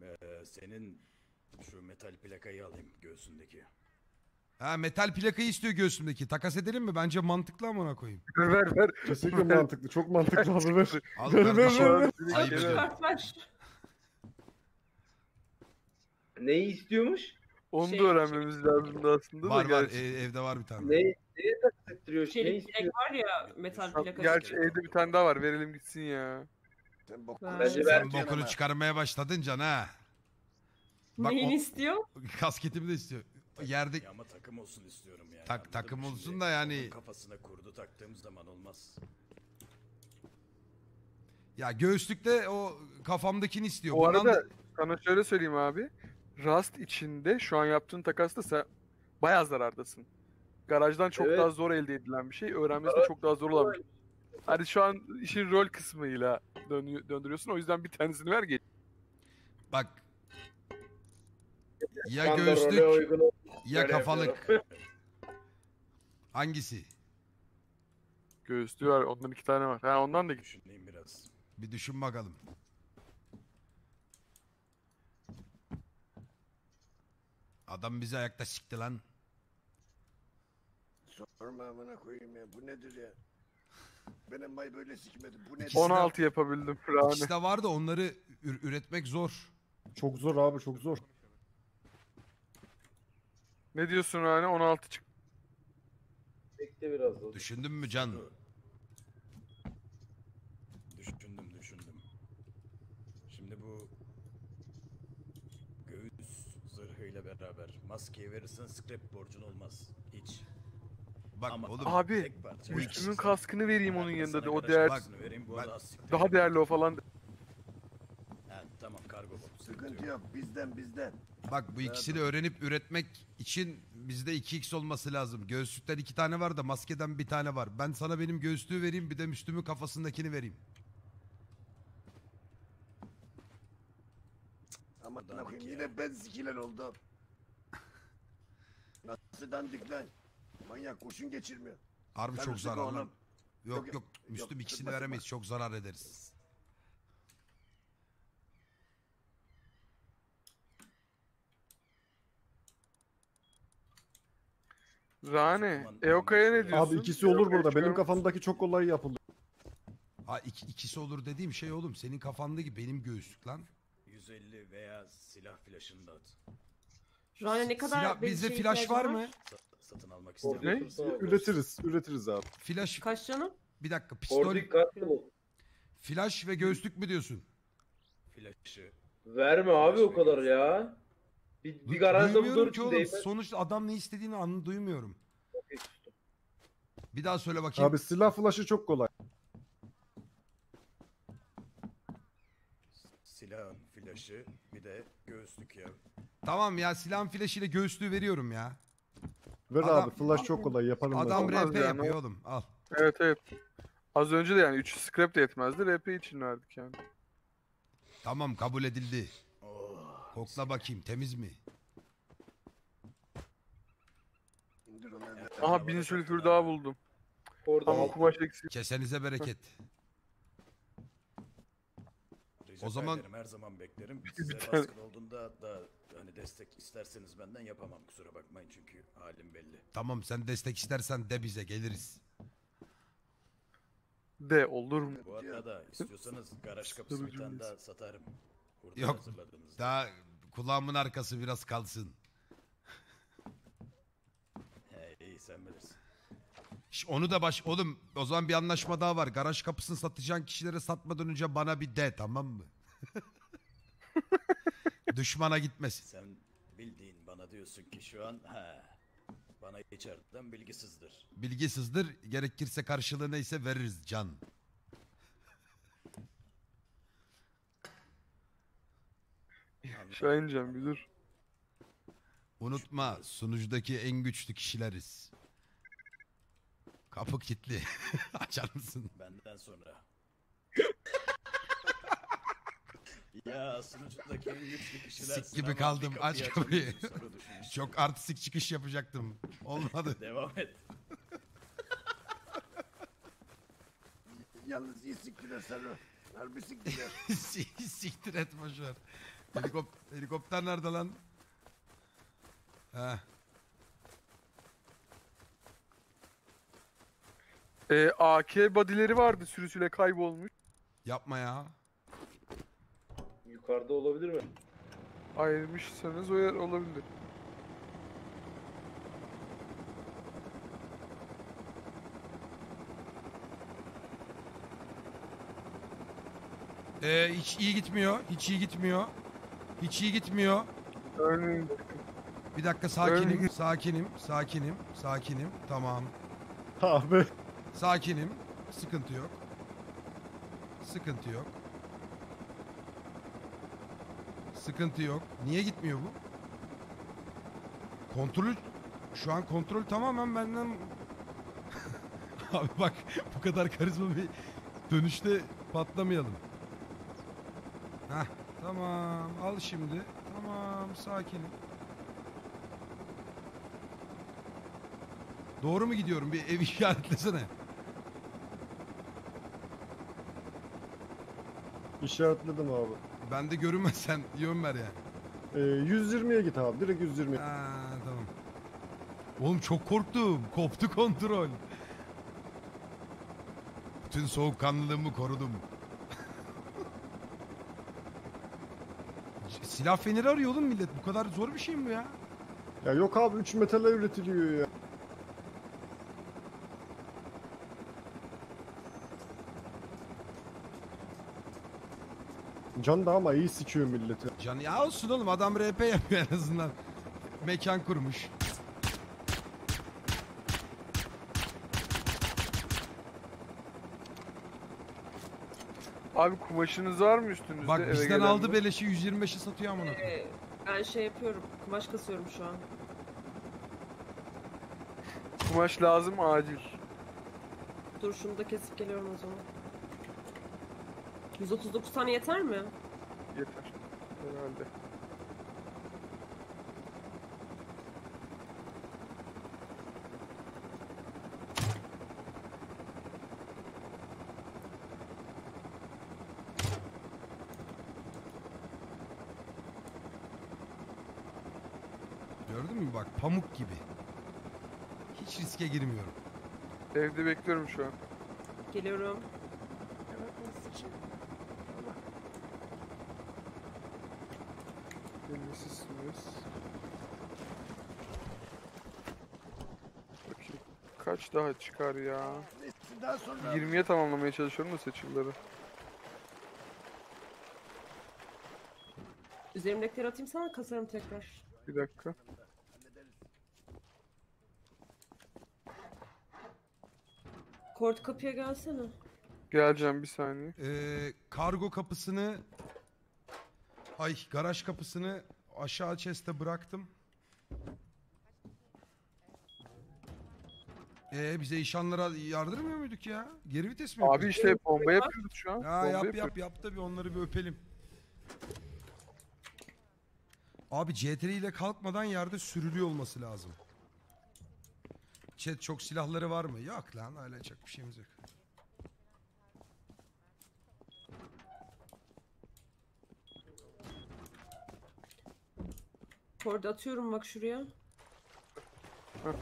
Ee, senin şu metal plakayı alayım göğsündeki. Ha metal plakayı istiyor göğsümdeki. Takas edelim mi? Bence mantıklı amına koyayım. ver ver. Kesinlikle mantıklı. Çok mantıklı abi ver. Al Ver, ver, ver, ver. Ayıp ediyorum. Neyi istiyormuş? Onu Şey- da öğrenmemiz lazımdı aslında Var da var gerçi. e- evde var bir tane. Ne, neye takas ettiriyor? Ne istiyor? bilek var ya metal plakası. Gerçi evde bir tane daha var. Verelim gitsin ya. Sen bok Bence Sen bokunu çıkarmaya başladın Can ha. Bak *laughs* Neyini o- istiyor? *laughs* Kasketimi de istiyor. Yerde Ya ama takım olsun istiyorum yani. Tak- takım olsun Şimdi da yani- onun Kafasına kurdu taktığım zaman olmaz. ya göğüslükte o kafamdakini istiyor. O Bundan arada da- sana şöyle söyleyeyim abi. Rust içinde şu an yaptığın takasta sen bayağı zarardasın. Garajdan çok Evet. daha zor elde edilen bir şey. Öğrenmesi de çok daha zor olan bir şey. Hadi şu an işin rol kısmıyla döndürüyorsun. O yüzden bir tanesini ver geç. bak ya göğüslük ya Böyle kafalık. *laughs* Hangisi? Göğüslüğü var. Ondan iki tane var. Ha ondan da. Düşüneyim biraz. Bir düşün bakalım. Adam bizi ayakta sikti lan. Sorma amına koyayım ya bu nedir ya? Ben emmayı böyle sikmedim bu nedir? İkisi de- 16 yapabildim. Rane. İkisi de var da onları ür- üretmek zor. Çok zor abi çok zor. Ne diyorsun Rane? 16 çık. Bekle biraz da. Düşündün mü Can? Beraber maskeyi verirsen scrap borcun olmaz. Hiç. Bak Ama- oğlum Abi Tek parça. Kaskını vereyim onun yanında de. O değer kapısını vereyim, bu bak- arada siktir. daha değerli o falan. Ha, tamam kargo bu. Sıkıntı yok bizden bizden. bak bu ikisini öğrenip üretmek için bizde 2x olması lazım. Göğüslükten iki tane var da maskeden bir tane var. Ben sana benim göğüslüğü vereyim bir de Müslüm'ün kafasındakini vereyim. Ama koyayım ya. yine ben sikilen oldum. Nasıl dandik lan? Manyak kurşun geçirmiyor. Harbi Sen çok zararlı. oğlum. Yok Yok, yok, yok. Müslüm Yok, ikisini sıkma, veremeyiz. Çok zarar ederiz. Rane. Aman, Eoka'ya ne diyorsun? Abi ikisi olur burada. Benim kafamdaki çok kolay yapıldı. Ha iki, ikisi olur dediğim şey oğlum. Senin kafandaki benim göğüslük lan. 150 veya silah flaşını da at. Rane ne kadar Silah, benim bizde şeye flash var mı? Sa- satın almak. Ne? Üretiriz. Üretiriz abi. Flash Kaç canım? bir dakika pistol Orada ol. flash ve göğüslük mü diyorsun? Flaşı. Verme abi o kadar ya. Bir, bir garajda bu Duymuyorum ki oğlum. değmez. Sonuçta adam ne istediğini anı duymuyorum. Bir daha söyle bakayım. Abi silah flaşı çok kolay. Silahın flaşı bir de göğüslük ya. Tamam ya silahın flaşıyla göğüslüğü veriyorum ya. Ver Adam- abi flash çok kolay yaparım ben. Adam Olmaz RP yani, yapıyor oğlum. Al. Evet evet. Az önce de yani 3 scrap de yetmezdi. RP için verdik yani. Tamam kabul edildi. Kokla bakayım temiz mi? Aha bin sülfür daha buldum. Orada Ama kumaş eksik. Kesenize bereket. Rica O zaman- ederim, her zaman beklerim. Bir Size baskın olduğunda da hani destek isterseniz benden yapamam kusura bakmayın çünkü halim belli. Tamam sen destek istersen de bize geliriz. De olur mu? Bu arada istiyorsanız garaj kapısı bir tane daha satarım. Burada Yok. Daha kulağımın arkası biraz kalsın. He, iyi sen bilirsin. Ş- Onu da baş... Oğlum o zaman bir anlaşma daha var. Garaj kapısını satacağın kişilere satmadan önce bana bir de tamam mı? *laughs* Düşmana gitmesin. Sen bildiğin bana diyorsun ki şu an ha bana içeriden bilgisizdir. Bilgisizdir. Gerekirse karşılığı neyse veririz can. Aşağı ineceğim bir dur. Unutma sunucudaki en güçlü kişileriz. Kapı kilitli. *laughs* Açar mısın? Benden sonra. ya sunucudaki en güçlü kişiler Sik gibi kaldım. Aç kapıyı. *laughs* Çok artistik çıkış yapacaktım. Olmadı. *laughs* Devam et. Yalnız iyi siktir et sen o. Harbi siktir et. Si- Siktir et boşver. Helikop helikopter nerede lan? Heh. Ee, AK body'leri vardı sürüsüyle kaybolmuş. Yapma ya. Yukarıda olabilir mi? Ayırmışsanız o yer olabilir. Ee, hiç iyi gitmiyor. Hiç iyi gitmiyor. Hiç iyi gitmiyor. Örneğin Bir dakika sakinim, Örneğin- sakinim, sakinim, sakinim. Tamam. Abi Sakinim. Sıkıntı yok. Sıkıntı yok. Sıkıntı yok. Niye gitmiyor bu? Kontrolü şu an kontrol tamamen benden *laughs* Abi bak bu kadar karizma bir dönüşte patlamayalım. Heh tamam al şimdi. Tamam sakinim. Doğru mu gidiyorum? Bir ev işaretlesene. İşaretledim abi. Ben de görünmezsen yön ver yani. Ee, 120'ye git abi. Direkt 120. Ha, tamam. Oğlum çok korktum. Koptu kontrol. Bütün soğukkanlılığımı korudum. *laughs* Silah feneri arıyor oğlum millet. Bu kadar zor bir şey mi bu ya? Ya yok abi 3 metale üretiliyor ya. Can da ama iyi sikiyor milleti. Can ya olsun oğlum adam RP yapıyor en azından. Mekan kurmuş. Abi kumaşınız var mı üstünüzde? Bak eve bizden gelen aldı mi? beleşi 125'i satıyor amına. koyayım. Ee, ben şey yapıyorum. Kumaş kasıyorum şu an. Kumaş lazım acil. Dur şunu da kesip geliyorum o zaman. 139 tane yeter mi? Yeter. Herhalde. Gördün mü bak pamuk gibi. Hiç riske girmiyorum. Evde bekliyorum şu an. Geliyorum. Bakayım. Kaç daha çıkar ya? Daha sonra 20'ye tamamlamaya çalışıyorum da seçilleri. Üzerimdekileri atayım sana kasarım tekrar. Bir dakika. Kort kapıya gelsene. Geleceğim bir saniye. Ee, kargo kapısını ay garaj kapısını aşağı chest'e bıraktım. Ee, bize işanlara yardırmıyor muyduk ya? Geri vites mi Abi yapıyoruz? işte bomba yapıyoruz şu an. Ya bomba yap yapıyoruz. yap yap da bir onları bir öpelim. Abi CTRL ile kalkmadan yerde sürülüyor olması lazım. Chat çok silahları var mı? Yok lan öyle çok bir şeyimiz yok. Kord atıyorum bak şuraya. Heh.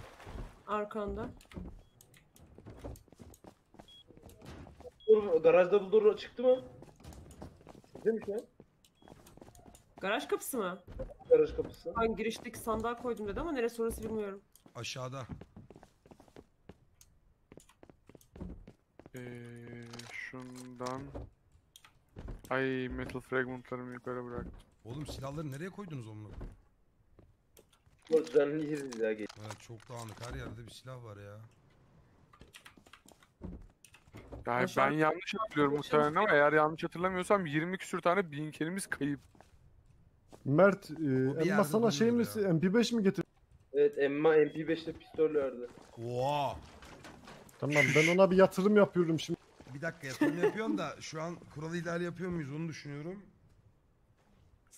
Arkanda. Dur, garajda buldur çıktı mı? Demiş mi? Garaj kapısı mı? Garaj kapısı. Ben girişteki sandığa koydum dedi ama neresi orası bilmiyorum. Aşağıda. Ee, şundan... Ay metal fragmentlarımı yukarı bırak. Oğlum silahları nereye koydunuz onları? Ama düzenli yeriz ya. geç. Çok dağınık her yerde bir silah var ya. Yani ben yanlış hatırlıyorum muhtemelen ama eğer yanlış hatırlamıyorsam 20 küsür tane binkerimiz kayıp. Mert e, yerde Emma sana şey mi bulunur ya. MP5 mi getir? Evet Emma MP5'te pistol verdi. Oha. Tamam ben ona bir yatırım yapıyorum şimdi. Bir dakika yatırım yapıyorsun da şu an kural ihlali yapıyor muyuz onu düşünüyorum.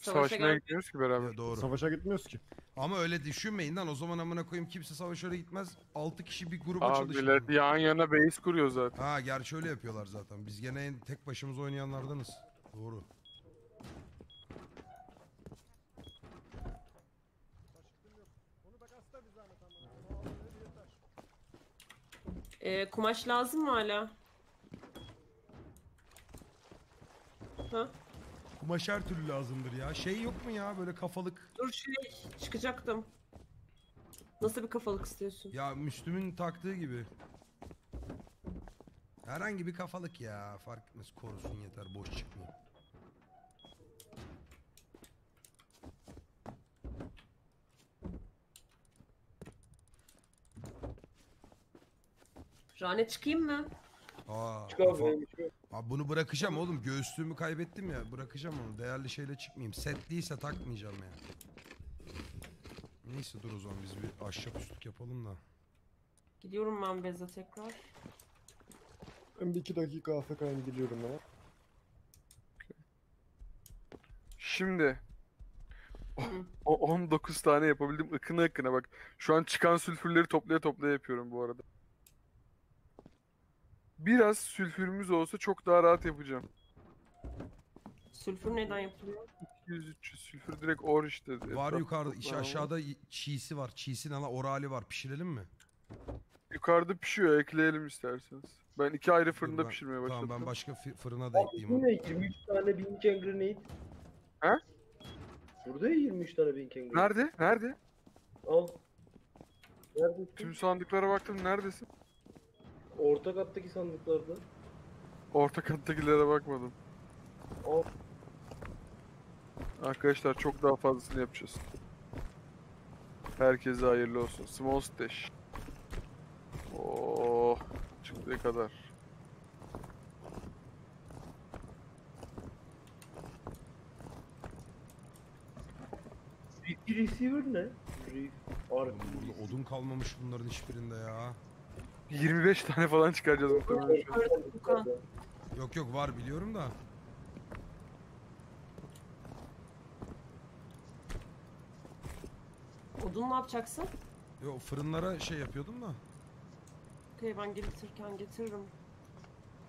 Savaşa Savaşmaya gel- gitmiyoruz ki beraber. Evet, doğru. Savaşa gitmiyoruz ki. Ama öyle düşünmeyin lan o zaman amına koyayım kimse savaşa öyle gitmez. 6 kişi bir gruba çalışır. Abiler yan yana base kuruyor zaten. Ha gerçi öyle yapıyorlar zaten. Biz gene en tek başımıza oynayanlardanız. Doğru. Ee, kumaş lazım mı hala? Ha? Kumaş her türlü lazımdır ya. Şey yok mu ya böyle kafalık? Dur şey çıkacaktım. Nasıl bir kafalık istiyorsun? Ya Müslüm'ün taktığı gibi. Herhangi bir kafalık ya. Fark etmez korusun yeter boş çıkmıyor. Rane çıkayım mı? Aa, Çık abi kafa- benim için. Abi bunu bırakacağım oğlum. Göğüslüğümü kaybettim ya. Bırakacağım onu. Değerli şeyle çıkmayayım. Set değilse takmayacağım ya. Neyse dur o zaman biz bir ahşap üstlük yapalım da. Gidiyorum ben Beze tekrar. Ben bir iki dakika AFK'ya gidiyorum ya. Şimdi Hı. o 19 tane yapabildim ıkına ıkına bak. Şu an çıkan sülfürleri toplaya toplaya yapıyorum bu arada. Biraz sülfürümüz olsa çok daha rahat yapacağım. Sülfür neden yapılıyor? 200-300 sülfür direkt or işte. Var yukarıda, iş aşağıda çiğsi var. Çiğsi ne lan? Orali var. Pişirelim mi? Yukarıda pişiyor ekleyelim isterseniz. Ben iki ayrı Dur fırında ben- pişirmeye başladım. Tamam ben başka fi- fırına da Abi ekleyeyim bu onu. ne? 23 tane Binken Grenade. He? Burada ya 23 tane Binken Grenade. Nerede? Nerede? Al. Neredesin? Tüm sandıklara baktım neredesin? Orta kattaki sandıklarda. Orta kattakilere bakmadım. Al. Arkadaşlar çok daha fazlasını yapacağız. Herkese hayırlı olsun. Small stash. Oh, çıktığı kadar. Bir receiver ne? Burada odun kalmamış bunların hiçbirinde ya. 25 tane falan çıkaracağız muhtemelen şu an. Furkan. Yok yok var biliyorum da. Odun ne yapacaksın? Yok fırınlara şey yapıyordum da. Okey ben getirirken getiririm.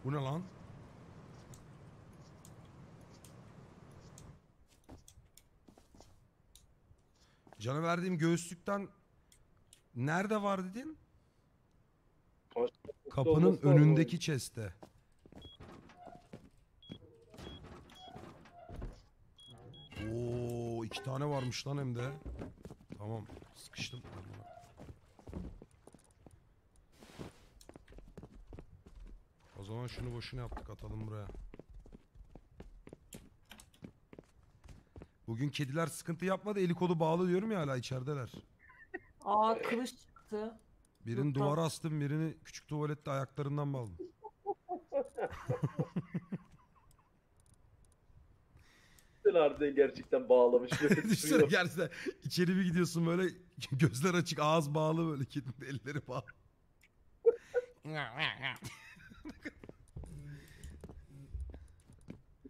Bu ne lan? Cana verdiğim göğüslükten nerede var dedin? Kapının önündeki chest'te. Oo iki tane varmış lan hem de. Tamam sıkıştım. O zaman şunu boşuna yaptık atalım buraya. Bugün kediler sıkıntı yapmadı eli kolu bağlı diyorum ya hala içerideler. Aa kılıç çıktı. Birini Yok, duvara astım birini küçük tuvalette ayaklarından bağladım. Sen harbiden gerçekten bağlamış. *laughs* böyle Düşünsene gerçekten içeri bir gidiyorsun böyle *laughs* gözler açık ağız bağlı böyle kedinin elleri bağlı.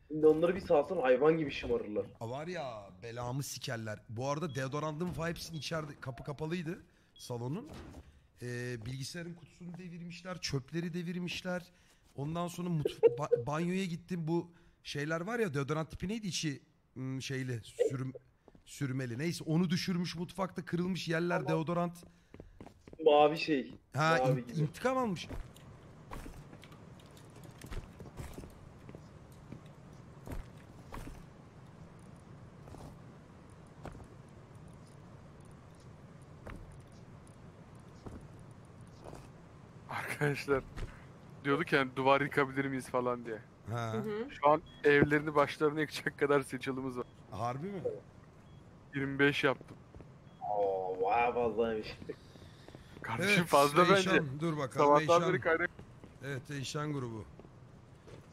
Şimdi onları bir salsan hayvan gibi şımarırlar. Aa, Var ya belamı sikerler. Bu arada deodorantım falan hepsinin içeride kapı kapalıydı salonun. Ee, bilgisayarın kutusunu devirmişler, çöpleri devirmişler. Ondan sonra mutf- *laughs* ba- banyoya gittim bu şeyler var ya deodorant tipi neydi içi hmm, şeyli sürüm sürmeli. Neyse onu düşürmüş mutfakta kırılmış yerler deodorant. Mavi şey. Ha Mavi in- gibi. intikam almış. Arkadaşlar diyorduk yani duvar yıkabilir miyiz falan diye. Ha. Şu an evlerini başlarına yakacak kadar seçilimiz var. Harbi mi? 25 yaptım. Oo vay fazlaymış. Kardeşim fazla bence. Eyşan, dur bakalım. Sabahtan Eyşan. beri kaynak. Evet Eyşan grubu.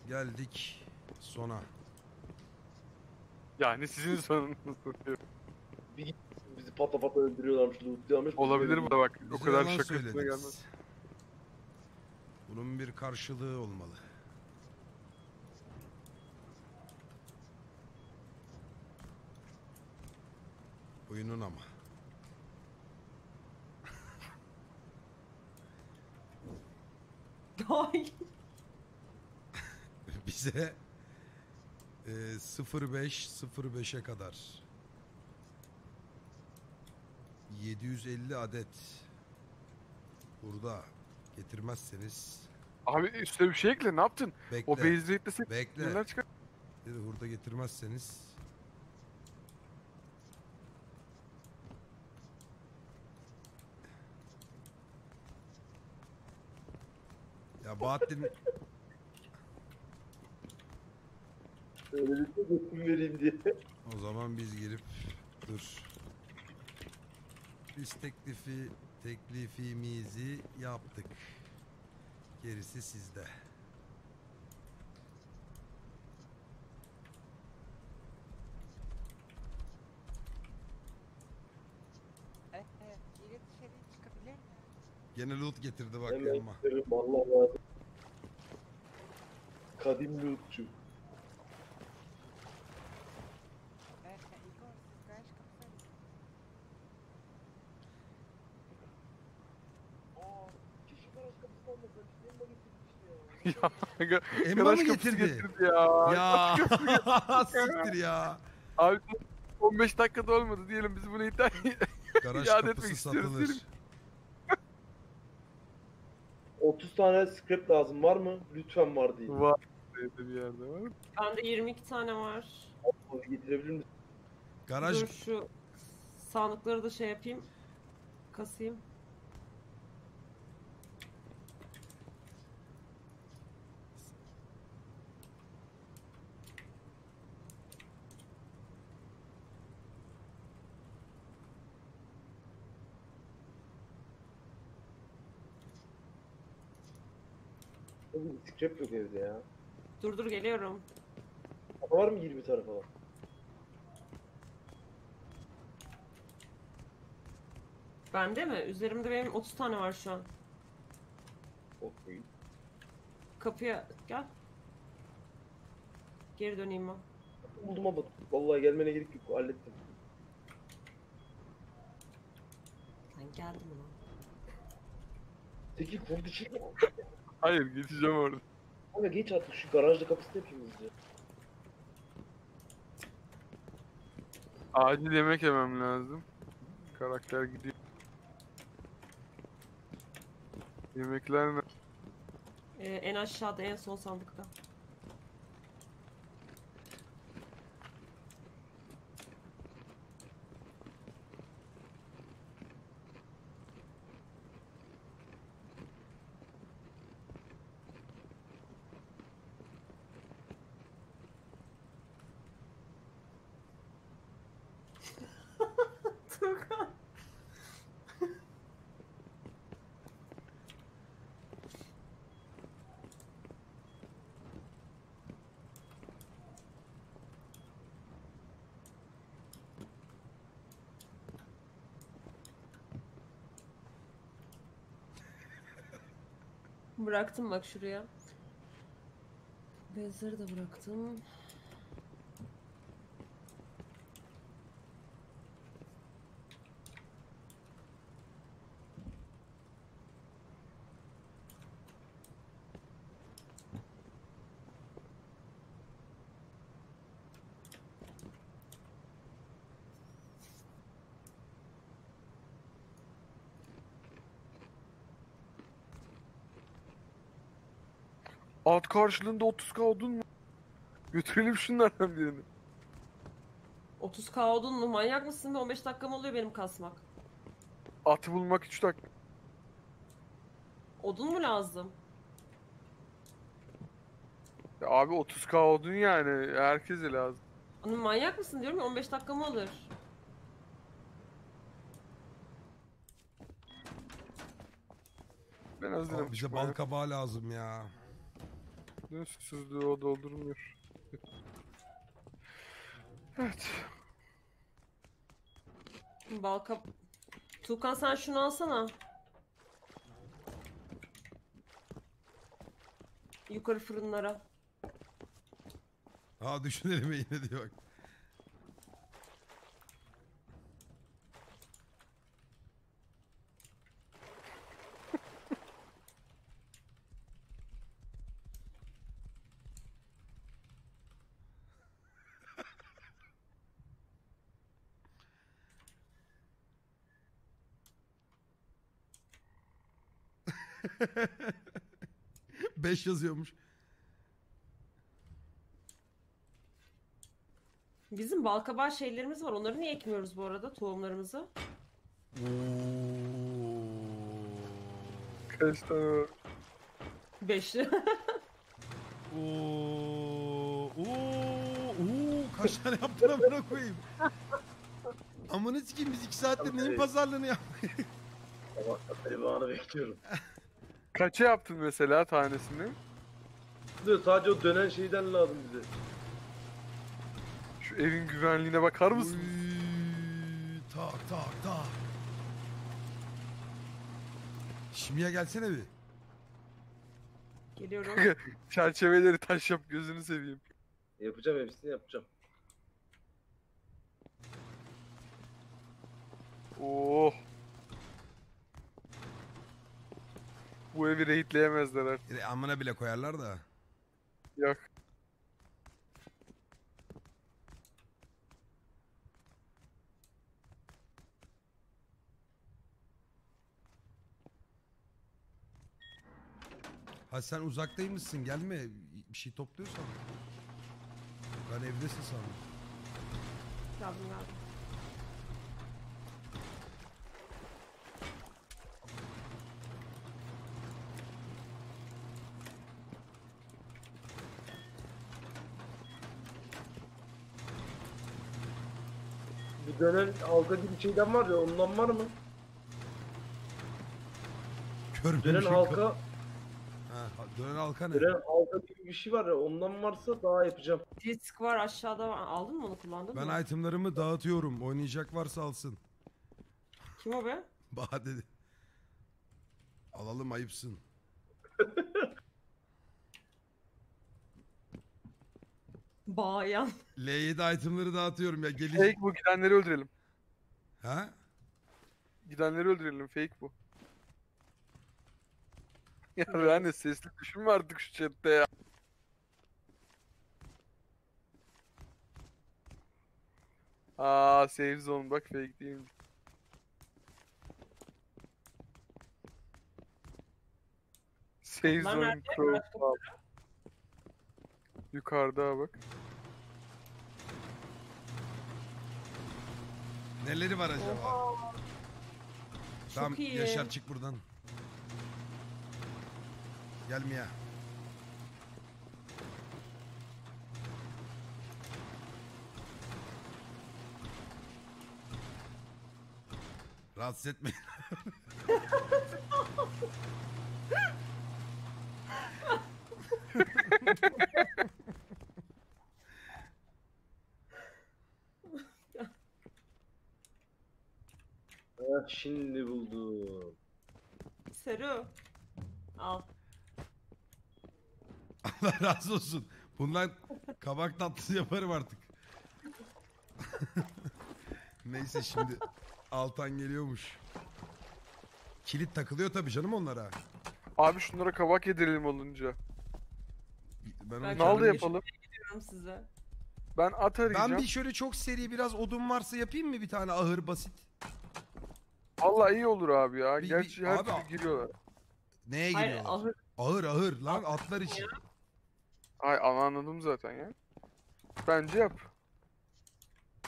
Geldik sona. Yani sizin *laughs* sorununuz. Bizi pata pata öldürüyorlarmış, lootluyorlarmış. Olabilir bu da bak. O Bize kadar yalan şakasına söylediniz. gelmez. Bunun bir karşılığı olmalı. Oyunun ama. *laughs* Ay. *laughs* Bize e, 05 05'e kadar 750 adet burada getirmezseniz Abi üstüne bir şey ekle ne yaptın? bekle O base rate'lesek bekle neler çıkar? dedi hurda getirmezseniz *laughs* Ya Bahattin Öyle bir şey götüm vereyim diye. O zaman biz girip dur. Biz teklifi teklifimizi yaptık. Gerisi sizde. Dışarı çıkabilir mi? Gene loot getirdi bak yanıma. giderim Allah razı. Kadim lootçu. Evet, Igor siz garaj kapısı açın. Aa, keşke garaj kapısı olmasa. Emma getirmişti Ga- Emma mı getirdi? getirdi ya. *laughs* Ya *laughs* siktir ya. Abi 15 dakikada olmadı diyelim biz bunu ithal *laughs* Garaj iade etmek kapısı istiyoruz satılır. diyelim. 30 tane scrap lazım var mı? Lütfen var değil. Var. Evde bir yerde var. Bende 22 tane var. Onu getirebilir misin? Garaj Dur şu sandıkları da şey yapayım. Kasayım. Oğlum scrap yok evde ya. Dur dur geliyorum. Var mı 20 tane falan? Bende mi? Üzerimde benim 30 tane var şu an. Okey. Kapıya gel. Geri döneyim ben. Buldum ama vallahi gelmene gerek yok hallettim. Sen geldin mi lan? Peki kurdu çık. Hayır geçeceğim orada. Kanka geç artık şu garajda kapısını yapayım hızlıca. Acil yemek yemem lazım. Karakter gidiyor. Yemekler ne? Ee, en aşağıda en son sandıkta. Bıraktım bak şuraya. Bezleri de bıraktım. At karşılığında 30k odun mu? Götürelim şunlardan birini. 30k odun mu? Manyak mısın? be? 15 dakikam oluyor benim kasmak. Atı bulmak 3 dakika. Odun mu lazım? Abi 30k odun yani. Herkese lazım. Onun manyak mısın diyorum ya 15 dakika mı alır? Ben hazırım. Abi bize bal kabağı lazım ya. Ne susuzluğu o doldurmuyor. Evet. Balkap... Tuğkan sen şunu alsana. Yukarı fırınlara. Ha düşünelim yine diyor bak. *laughs* Beş yazıyormuş. Bizim balkabağı şeylerimiz var. Onları niye ekmiyoruz bu arada? Tohumlarımızı. Var? *laughs* 5. Oo, oo, oo, kaç tane yaptın amına koyayım. Amına sikeyim biz iki saattir neyin pazarlığını yap. Sabah Eyvahını bekliyorum. *laughs* Kaça yaptın mesela tanesini? Diyor sadece o dönen şeyden lazım bize. Şu evin güvenliğine bakar mısın? Uy, tak tak tak. Şimdiye gelsene bir. Geliyorum. Çerçeveleri taş yap gözünü seveyim. Yapacağım hepsini yapacağım. Oh. Bu evi raidleyemezler artık. E, Amına bile koyarlar da. Yok. Ha sen uzaktaymışsın gelme. Bir şey topluyorsan. Ben evdesin sandım. Geldim geldim. Dönen halka gibi şeyden var ya ondan var mı? Görmemiş. Dönen halka, Ha, dönen halka ne? dönen halka gibi bir şey var ya ondan varsa daha yapacağım. Disk var aşağıda var. Aldın mı onu kullandın mı? Ben itemlarımı dağıtıyorum. Oynayacak varsa alsın. Kim o be? *laughs* Bah dedi. Alalım ayıpsın. *laughs* Bayan. L7 itemları dağıtıyorum ya. Gelin. Fake bu gidenleri öldürelim. Ha? Gidenleri öldürelim fake bu. *laughs* Ya yani sesli düşünme artık şu chatte ya. Aa save zone bak fake değilmiş. Save Ben zone crow. Yukarıda bak. Neleri var acaba? Oha. Tamam Çok iyi. Yaşar çık buradan. Gel Mia. Rahatsız etme. *laughs* *laughs* Ha, şimdi buldum. Seru. Al. *laughs* Allah razı olsun. Bundan kabak tatlısı yaparım artık. *laughs* Neyse şimdi Altan geliyormuş. Kilit takılıyor tabii canım onlara. Abi şunlara kabak yedirelim olunca. Ben onu kendim yapalım. Diyorum size. Ben at arayacağım. Ben bir şöyle çok seri biraz odun varsa yapayım mı bir tane ahır basit? Vallahi iyi olur abi ya. Bir- bir- Gerçi her abi- türlü giriyorlar. Neye Hayır giriyorlar? ahır. Ahır ahır lan atlar için. Ay anladım zaten ya. Bence yap.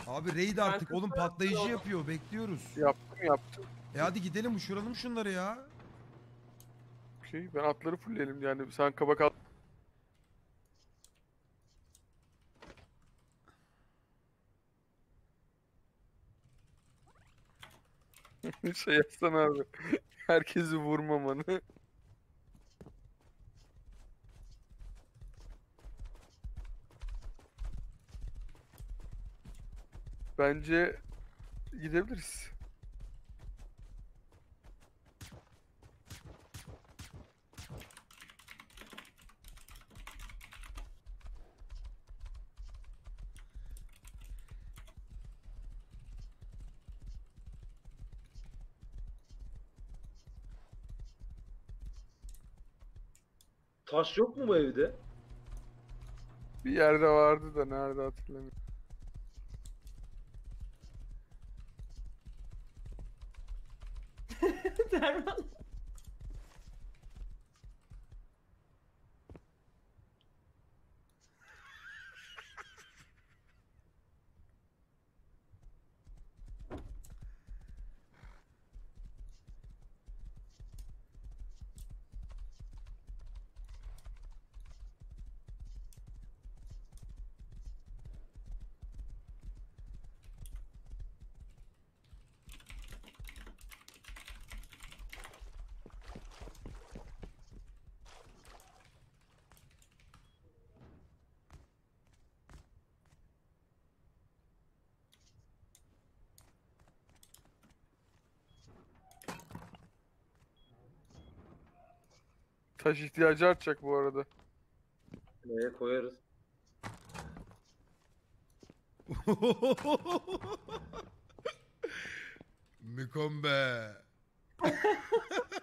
Abi raid Ben attık oğlum patlayıcı yapıyor bekliyoruz. Yaptım yaptım. E hadi gidelim uçuralım şunları ya. Okey ben atları fullleyelim yani. Sen kabak al. *laughs* şey yapsana abi. Herkesi vurmamanı. Bence gidebiliriz. Taş yok mu bu evde? Bir yerde vardı da nerede hatırlamıyorum. *laughs* Derman. Taş ihtiyacı artacak bu arada. Neye koyarız? *laughs* Mikombe. *laughs*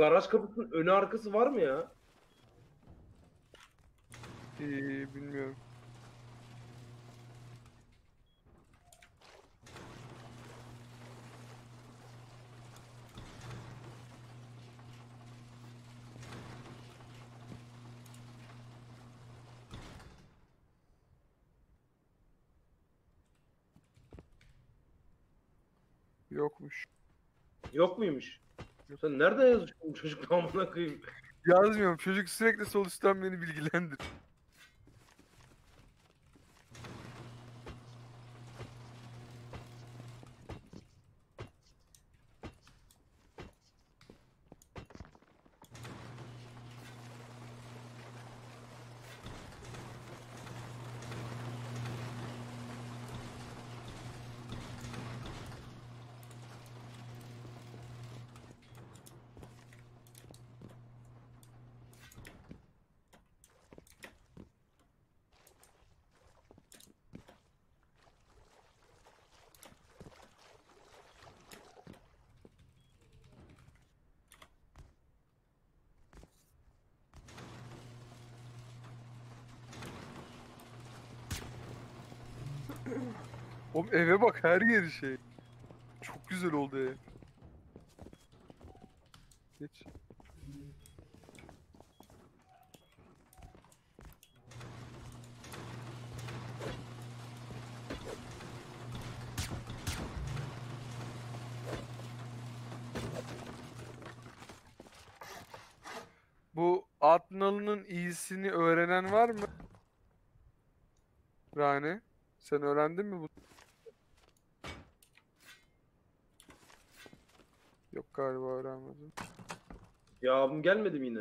garaj kapısının önü arkası var mı ya? Ee, bilmiyorum. Yokmuş. Yok muymuş? Sen nereden yazmışsın bu çocuk amına koyayım? Yazmıyorum. Çocuk sürekli sol üstten beni bilgilendir. Oğlum eve bak her yeri şey. Çok güzel oldu ev. Geç. Bu Adnal'ın iyisini öğrenen var mı? Rane, sen öğrendin mi bu? Yok galiba öğrenmedim. Ya abim gelmedi mi yine?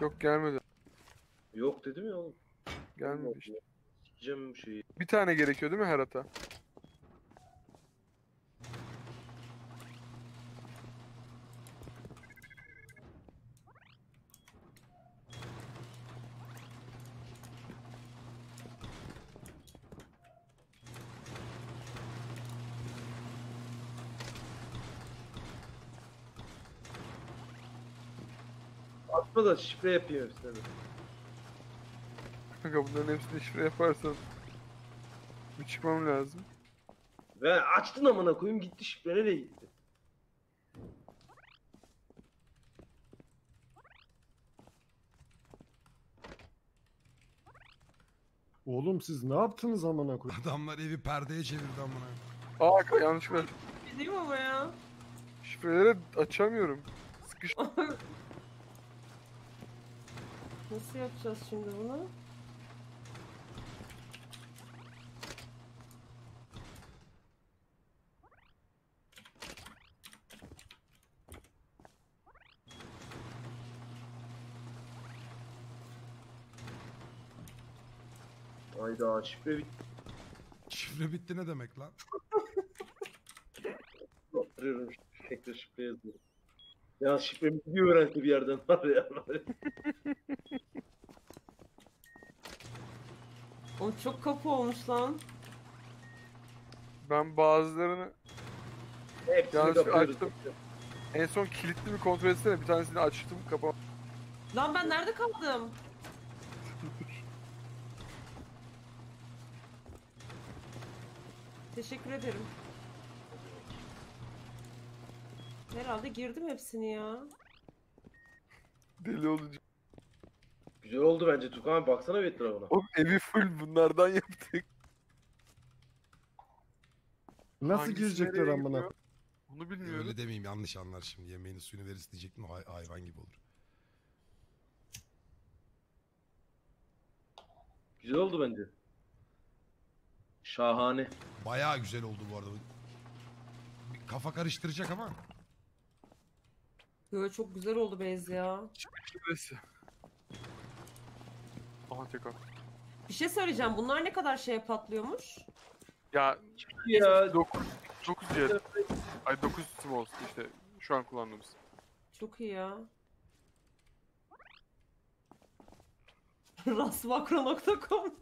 Yok gelmedi. Yok dedim ya oğlum. Gelmedi işte. Sikeceğim bu şeyi. Bir tane gerekiyor değil mi her hata? Atma da şifre hepsine. de. Kanka bunların hepsini şifre yaparsan bir çıkmam lazım. Ve açtın amına koyayım gitti şifre nereye gitti? Oğlum siz ne yaptınız amına koyayım? Adamlar evi perdeye çevirdi amına. Aa ka- yanlışlıkla mi ama ya? şifreleri açamıyorum. Sıkış. *laughs* Nasıl yapacağız şimdi bunu? Hayda şifre bitti. Şifre bitti ne demek lan? Tekrar şifre yazıyorum. Ya şifremi bir öğrendi bir yerden var ya. Oğlum çok kapı olmuş lan. Ben bazılarını Hepsini Yanlış kapıyoruz. açtım. en son kilitli mi kontrol etsene. Bir tanesini açtım kapa. Lan ben nerede kaldım? *laughs* Teşekkür ederim. Herhalde girdim hepsini ya. Deli olunca. Güzel oldu bence Tukan abi baksana bir etrafına. Oğlum evi full bunlardan yaptık. Nasıl Hangisi girecekler nereye amına? gidiyor? Onu bilmiyorum. Öyle demeyeyim yanlış anlar şimdi. Yemeğini suyunu verirsin diyecektim hay- hayvan gibi olur. Güzel oldu bence. Şahane. Bayağı güzel oldu bu arada. Bir Kafa karıştıracak ama. Böyle çok güzel oldu Beyz ya. Aha tekrar. Bir şey söyleyeceğim. Bunlar ne kadar şeye patlıyormuş? Ya Ya 9 9 jet. Ay 9 small işte şu an kullandığımız. Çok iyi ya. *laughs* Rasmakro.com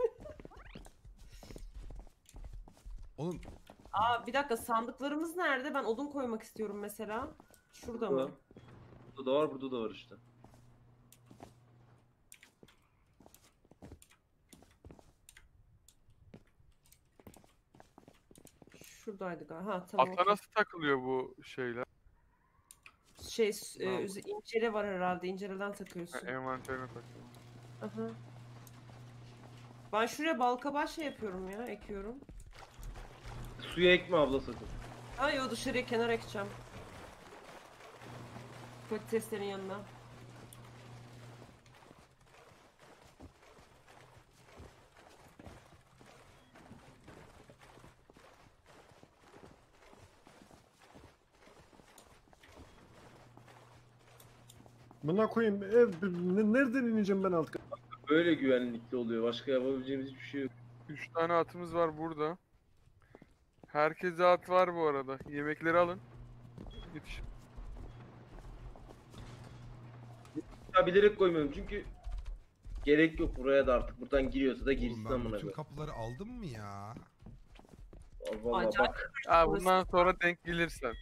Oğlum Aa bir dakika sandıklarımız nerede? Ben odun koymak istiyorum mesela. Şurada mı? Burada da var burada da var işte. Şuradaydı galiba. Ha tamam. Atla okey. nasıl takılıyor bu şeyler? Şey e, Tamam. üze- incele var herhalde. İnceleden Ha, takıyorsun. envanterine takılıyor. Aha. Ben şuraya balkabaş şey yapıyorum ya. Ekiyorum. Suya ekme abla sakın. Ha yo dışarıya kenar ekeceğim. Patateslerin yanına. Buna koyayım ev ne- nereden ineceğim ben alt kata? Böyle güvenlikli oluyor. Başka yapabileceğimiz hiçbir şey yok. 3 tane atımız var burada. Herkese at var bu arada. Yemekleri alın. Yetiş. Ya bilerek koymuyorum çünkü gerek yok buraya da artık. Buradan giriyorsa da Oğlum girsin ben amına bütün koyayım. kapıları aldım mı ya? Vallahi Acayip. bak. Ha bundan sonra denk gelirsen.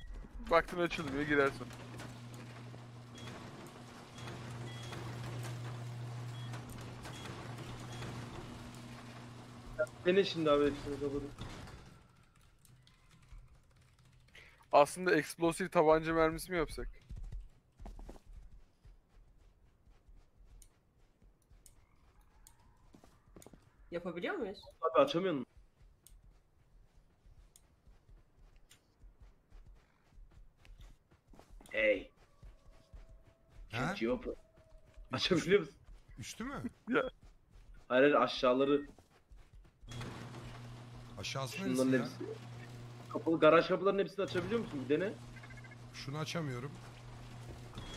Baktın açılmıyor girersin. Dene şimdi abi hepsini kapadım. Aslında eksplosif tabanca mermisi mi yapsak? Yapabiliyor muyuz? Abi açamıyor musun? Hey. Open? Açabiliyor musun? Üstü mü? Hayır hayır, aşağıları. Aşağısı Şunların neresi ya? hepsi. Kapalı garaj kapılarının hepsini açabiliyor musun? Bir dene. Şunu açamıyorum.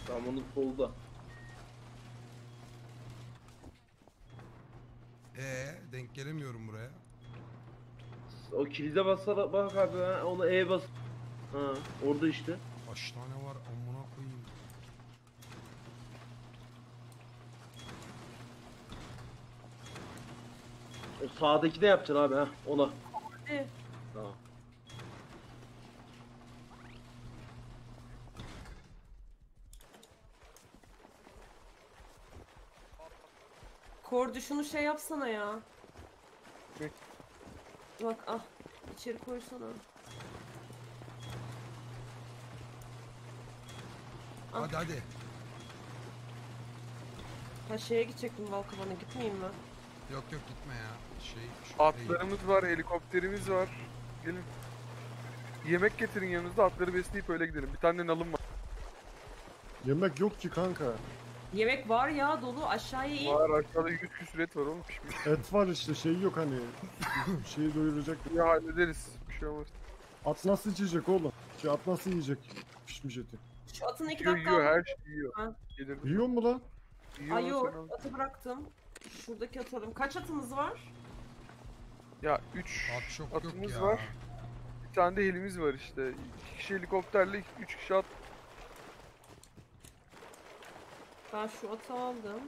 Tamam onun solda. Ee denk gelemiyorum buraya. O kilide basara bak abi ha. Ona E bas. Ha orada işte. Kaç tane var amına koyayım. O sağdaki de yapacaksın abi ha. Ona. Hadi. Tamam. Kordu şunu şey yapsana ya. Ne? Bak ah. içeri koysana. Ah. Hadi hadi. Ha şeye gidecektim balkabana gitmeyeyim mi? Yok yok gitme ya. Şey şu değil. Atlarımız var, helikopterimiz var. Gelin. Yemek getirin yanınızda atları besleyip öyle gidelim. Bir tane nalım var. Yemek yok ki kanka. Yemek var ya dolu aşağıya in. Var aşağıda 100 küsür et var oğlum pişmiş. Et var işte şey yok hani. *laughs* Şeyi doyuracak. Ya hallederiz. Bir şey olmaz. At nasıl içecek oğlum? Şey at nasıl yiyecek pişmiş eti? Şu atın iki dakika. yiyor her şeyi yiyor. Ha. Gelir. Yiyor mu lan? Yiyor Ay yok atı bıraktım. Şuradaki atı alayım. Kaç atımız var? Ya 3 At çok atımız yok ya. var. Bir tane de helimiz var işte. 2 kişi helikopterle 3 kişi at. Ben şu atı aldım.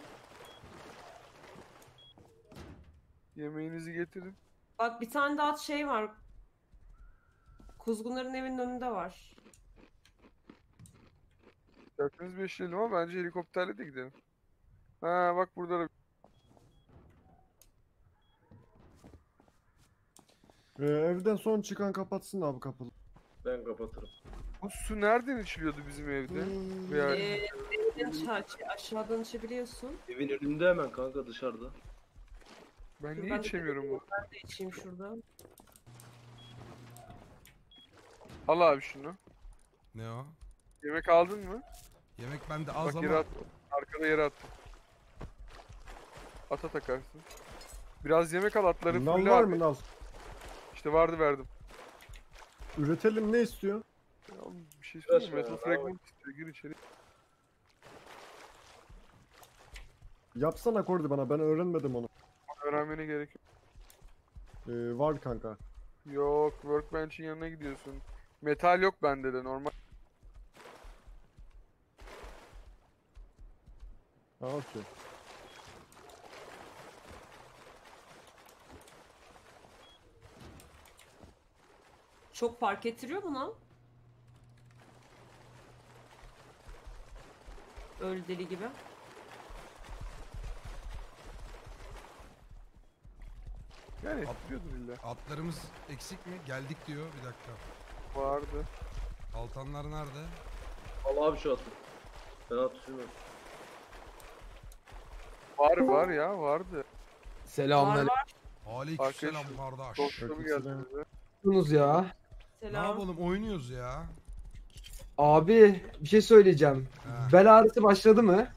Yemeğinizi getirin. Bak bir tane daha şey var. Kuzgunların evinin önünde var. İsterseniz beşleyelim ama bence helikopterle de gidelim. Ha bak burada da Ee, evden son çıkan kapatsın abi kapıyı. Ben kapatırım. Bu su nereden içiliyordu bizim evde? Veya Ee, evden ça- şey, aşağıdan içebiliyorsun. Evin önünde hemen kanka dışarıda. ben Dur, niye ben de içemiyorum bu? Ben de içeyim şurada. Al abi şunu. Ne o? Yemek aldın mı? Yemek bende az Bak ama attım. Arkada yere attım. Ata takarsın. Biraz yemek al atları Nal fulle var abi. mı nal? İşte vardı verdim. Üretelim ne istiyor? Ya bir şey söyleyeyim Metal fragment istiyor. Gir içeri. Yapsana Kordi bana ben öğrenmedim onu. Öğrenmene gerek yok. Ee, var kanka. Yok workbench'in yanına gidiyorsun. Metal yok bende de normal. Ha okey. Çok fark ettiriyor mu lan? Öyle deli gibi. Yani At- etkiliyordur illa. Atlarımız eksik mi? Geldik diyor. Bir dakika. Vardı. Altanlar nerede? Al abi şu atı. Ben at. Var var ya vardı. Var Selamünaleyküm var. Aleykümselam Arkadaşım, kardeş. Dostum geldi bize. ya. Ne Selam. yapalım? Oynuyoruz ya. Abi bir şey söyleyeceğim. Ha. Bel ağrısı başladı mı?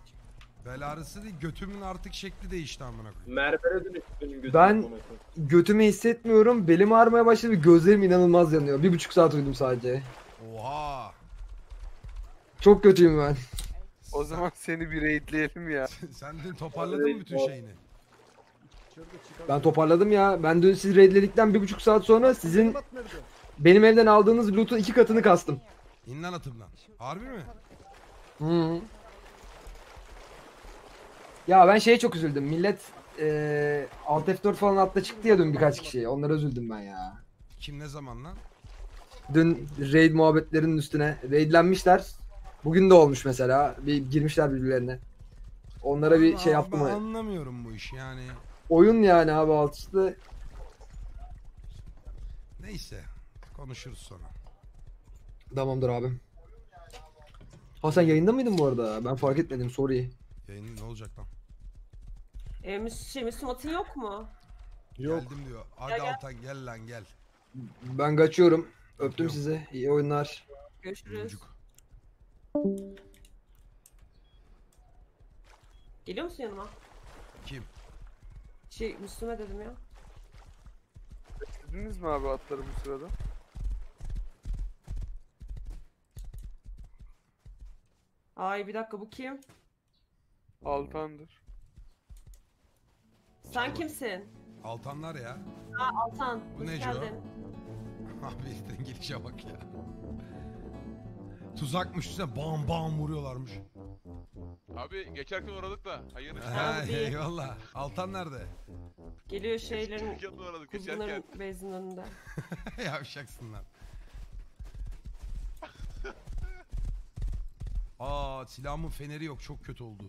Bel ağrısı değil götümün artık şekli değişti amına koyayım. Mermer'e dönüştü benim gözüm. Ben-. Götümü hissetmiyorum. Belim ağrımaya başladı. Gözlerim inanılmaz yanıyor. Bir buçuk saat uyudum sadece. Oha. Çok kötüyüm ben. O zaman seni bir raidleyelim ya. *laughs* Sen dün toparladın mı bütün şeyini? Ben toparladım ya. Ben dün siz redledikten bir buçuk saat sonra sizin? Benim evden aldığınız loot'un iki katını kastım. İn lan atımdan. Harbi mi? Hı. Ya ben şeye çok üzüldüm. Millet eee Alt F4 falan atla çıktı ya dün birkaç kişi. Onlara üzüldüm ben ya. Kim ne zaman lan? Dün raid muhabbetlerinin üstüne raidlenmişler. Bugün de olmuş mesela. Bir girmişler birbirlerine. Onlara bir şey yaptım. Ben anlamıyorum bu işi yani. Oyun yani abi alt üstü. Neyse. Konuşuruz sonra. Tamamdır abi. Ha sen yayında mıydın bu arada? Ben fark etmedim sorry. Yayın ne olacak lan? Ee, Müs şey, Müslüm atın yok mu? Yok. Geldim diyor. Hadi gel. Altan gel lan gel. Ben kaçıyorum. Öptüm Öpüyorum. sizi. İyi oyunlar. Görüşürüz. Çocuk. Geliyor musun yanıma? Kim? Şey Müslüme dedim ya. Dediniz mi abi atları bu sırada? Ay bir dakika bu kim? Altandır. Sen kimsin? Altanlar ya. Ha Altan. Bu ne geldin. *laughs* Abi heriflerin gelişe bak ya. Tuzakmış üstüne bam bam vuruyorlarmış. Abi geçerken uğradık da. Hayırlı işler. Ha, değil. eyvallah. Altan nerede? Geliyor şeylerin Geçerken uğradık geçerken. önünde. *laughs* Yavşaksın lan. Aa silahımın feneri yok çok kötü oldu.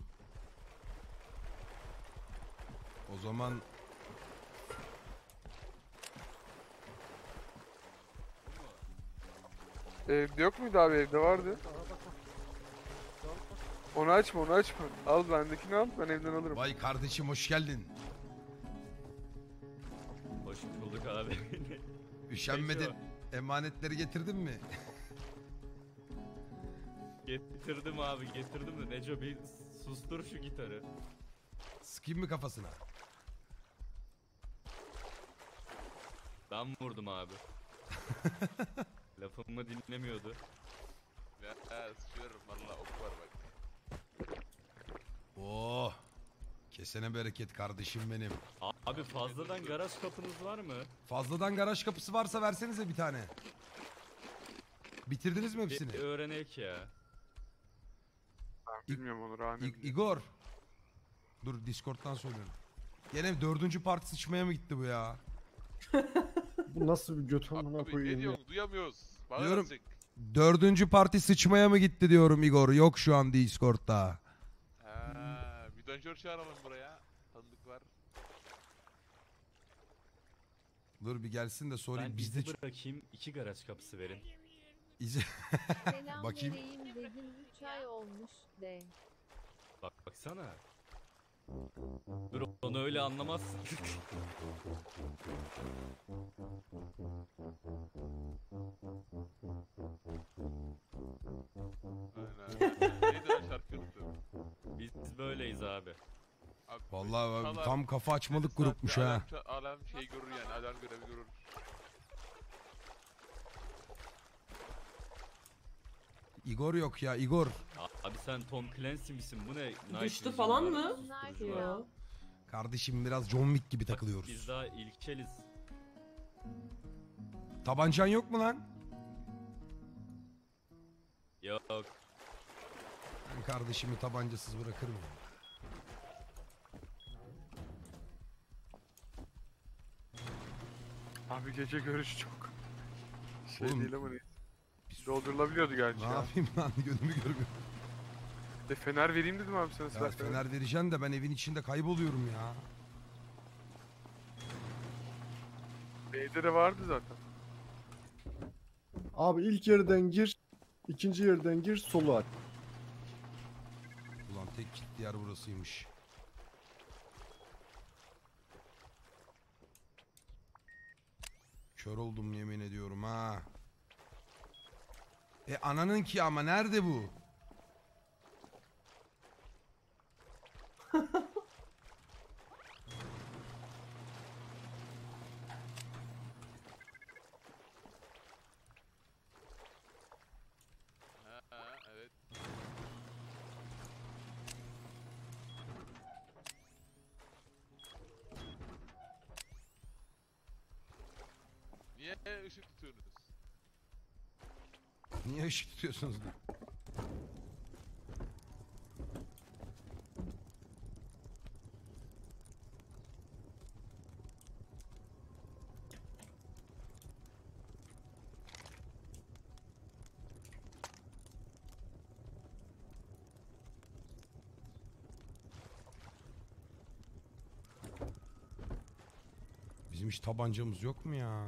O zaman Evde yok muydu abi evde vardı. Onu açma onu açma. Al bendekini al ben evden alırım. vay kardeşim hoş geldin. abi. *laughs* Üşenmedin. Emanetleri getirdin mi? *laughs* getirdim abi getirdim de Neco bir sustur şu gitarı. Sıkayım mı kafasına? Ben vurdum abi. *laughs* Lafımı dinlemiyordu. Ya sıçıyorum valla ok var bak. Oh. Kesene bereket kardeşim benim. Abi fazladan garaj kapınız var mı? Fazladan garaj kapısı varsa versenize bir tane. Bitirdiniz mi hepsini? Bir öğrenek ya. Ben bilmiyorum onu Rami. İ- Igor. Dur Discord'dan söylüyorum. Gene dördüncü parti sıçmaya mı gitti bu ya? Bu nasıl bir göt amına Abi ne koyayım ya. diyorsun duyamıyoruz. Bana Diyorum- Dördüncü parti sıçmaya mı gitti diyorum Igor. Yok şu an Discord'da. Ha, bir dönüşör çağıralım buraya. Tanıdık var. Dur bir gelsin de sorayım. Ben Bizde izi ç- bırakayım iki garaj kapısı verin. izi... *laughs* Selam Bakayım. vereyim dedim 3 ay olmuş de. Bak baksana. Dur onu öyle anlamazsın. Aynen. Neydi lan şarkı unuttum. Biz böyleyiz abi. Abi, Vallahi tam kafa açmalık grupmuş ha. Alarm şey görür yani alarm görevi görür. Igor yok ya Igor. Abi sen Tom Clancy misin? Bu ne? Night Düştü Vision falan var, mı? var. Ya. Kardeşim biraz John Wick gibi takılıyoruz. Biz daha ilkeliz. Tabancan yok mu lan? Yok. Ben kardeşimi tabancasız bırakırım ya. Abi gece görüş çok. Şey Oğlum, değil ama neyse. Doldurulabiliyordu gerçi Ne ya. yapayım lan *laughs* gözümü görmüyor. De fener vereyim dedim abi sana Ya silah fener. fener vereceksin de ben evin içinde kayboluyorum ya. B'de de vardı zaten. Abi ilk yerden gir. ikinci yerden gir solu aç. Ulan tek kilitli yer burasıymış. Kör oldum yemin ediyorum ha. E ananın ki ama nerede bu? Niye ışık tutuyorsunuz? Niye ışık tutuyorsunuz? Bizim hiç tabancamız yok mu ya?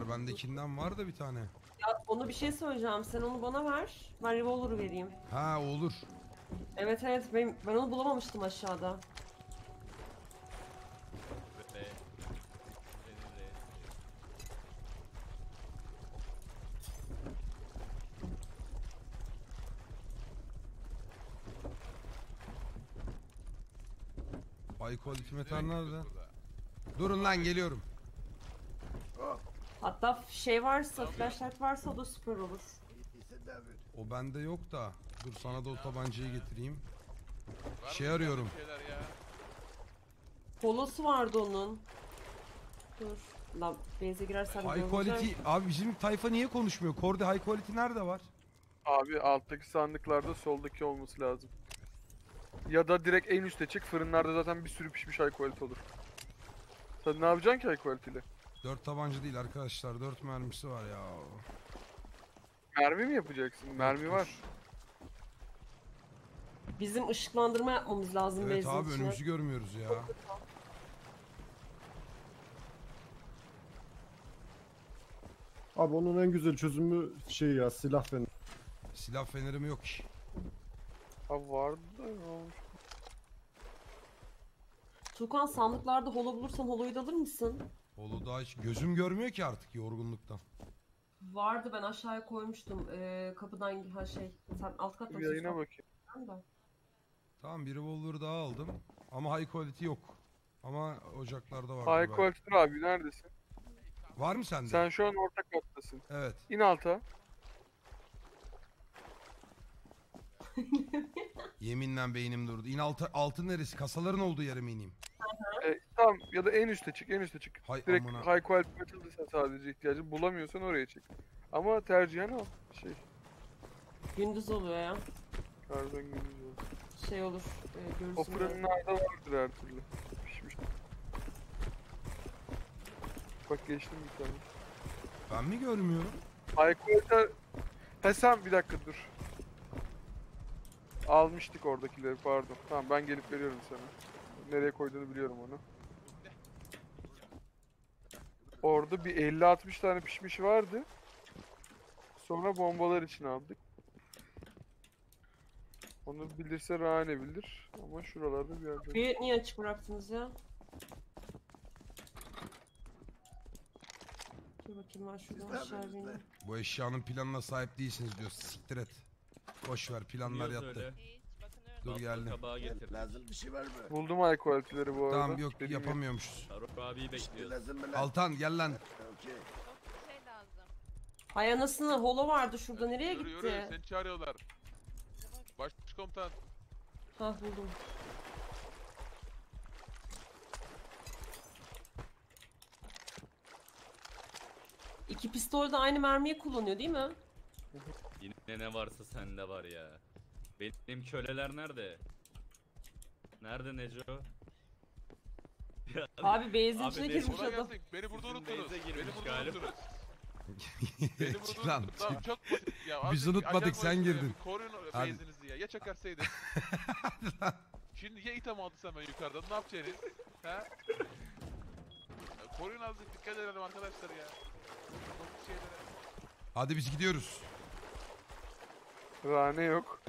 Var bendekinden var da bir tane. Ya onu bir şey söyleyeceğim. Sen onu bana ver. Ben revolver'ı vereyim. Ha olur. Evet evet ben, ben onu bulamamıştım aşağıda. Metal Nereye nerede? Durun lan geliyorum. Hatta şey varsa, flashlight varsa o da süper olur. O bende yok da. Dur sana da o tabancayı getireyim. Var Şey mı arıyorum. bir Şeyler ya. Polosu vardı onun. Dur. Lan base'e girersem High quality abi bizim tayfa niye konuşmuyor? Korde high quality nerede var? Abi alttaki sandıklarda soldaki olması lazım. Ya da direkt en üste çık fırınlarda zaten bir sürü pişmiş high quality olur. Sen ne yapacaksın ki high quality Dört tabanca değil arkadaşlar. Dört mermisi var ya. Mermi mi yapacaksın? Mermi var. Bizim ışıklandırma yapmamız lazım Evet abi içine. önümüzü görmüyoruz ya. Abi onun en güzel çözümü şey ya silah feneri. Silah fenerim yok ki. Ha vardı da ne? Tukan sandıklarda holo bulursan holoyu da alır mısın? Olu daha hiç gözüm görmüyor ki artık yorgunluktan. Vardı ben aşağıya koymuştum. Ee, kapıdan ha şey. Sen alt katta mısın? yayına bakayım. Ben de. Tamam bir revolver daha aldım. Ama high quality yok. Ama ocaklarda var. High quality abi neredesin? Var mı sende? Sen şu an orta kattasın. Evet. İn alta. *laughs* Yeminle beynim durdu. İn altı, altın neresi? Kasaların olduğu yere mi ineyim? E, tamam ya da en üste çık en üste çık. Hay Direkt amına. high quality metal'da sen sadece ihtiyacın bulamıyorsan oraya çık. Ama tercihen al. Şey. Gündüz oluyor ya. Pardon gündüz olsun. Şey olur. E, O görürsün. fırının orada vardır her türlü. Pişmiş. Bak geçtim bir tane. Ben mi görmüyorum? High quality... He sen bir dakika dur. Almıştık oradakileri pardon. Tamam ben gelip veriyorum sana. Nereye koyduğunu biliyorum onu. Orada bir 50-60 tane pişmiş vardı. Sonra bombalar için aldık. Onu bilirse Rane bilir. Ama şuralarda bir yerde. Bir niye açık bıraktınız ya? Dur bakayım ben şuradan aşağı bineyim. Bu eşyanın planına sahip değilsiniz diyor. Siktir et. Boş ver planlar Niye yattı. Dur Bakkal geldim. Kabağı getir. Lazım bir şey var mı? Buldum high quality'leri bu arada. Tamam yok Dediğim gibi. yapamıyormuşuz. Faruk abiyi bekliyoruz. Lazım mı lan? Altan gel lan. Okey. Şey lazım. Hay anasını holo vardı şurada nereye Yürü gitti? yürü seni çağırıyorlar. Başkomutan. Ha buldum. İki pistol de aynı mermiyi kullanıyor değil mi? Yine ne varsa sende var ya. Benim köleler nerede? Nerede Neco? Abi benzin Abi içine ne- girmiş Kolay adam. gelsin. Beni burada unuttunuz. base'e Beni girmiş burada galiba. unuttunuz. *laughs* Beni burada Çık lan. unuttunuz. Çık. çok basit ya. Biz Azıcık unutmadık, ajan sen boyutunda girdin. bir Koruyun base'inizi ya. Ya çakarsaydın. *laughs* Şimdi ya item aldıysam ben yukarıdan ne yapacaksınız? Ha? Ya Koruyun azıcık dikkat edelim arkadaşlar ya. Şeylere. Hadi biz gidiyoruz. Rane yok.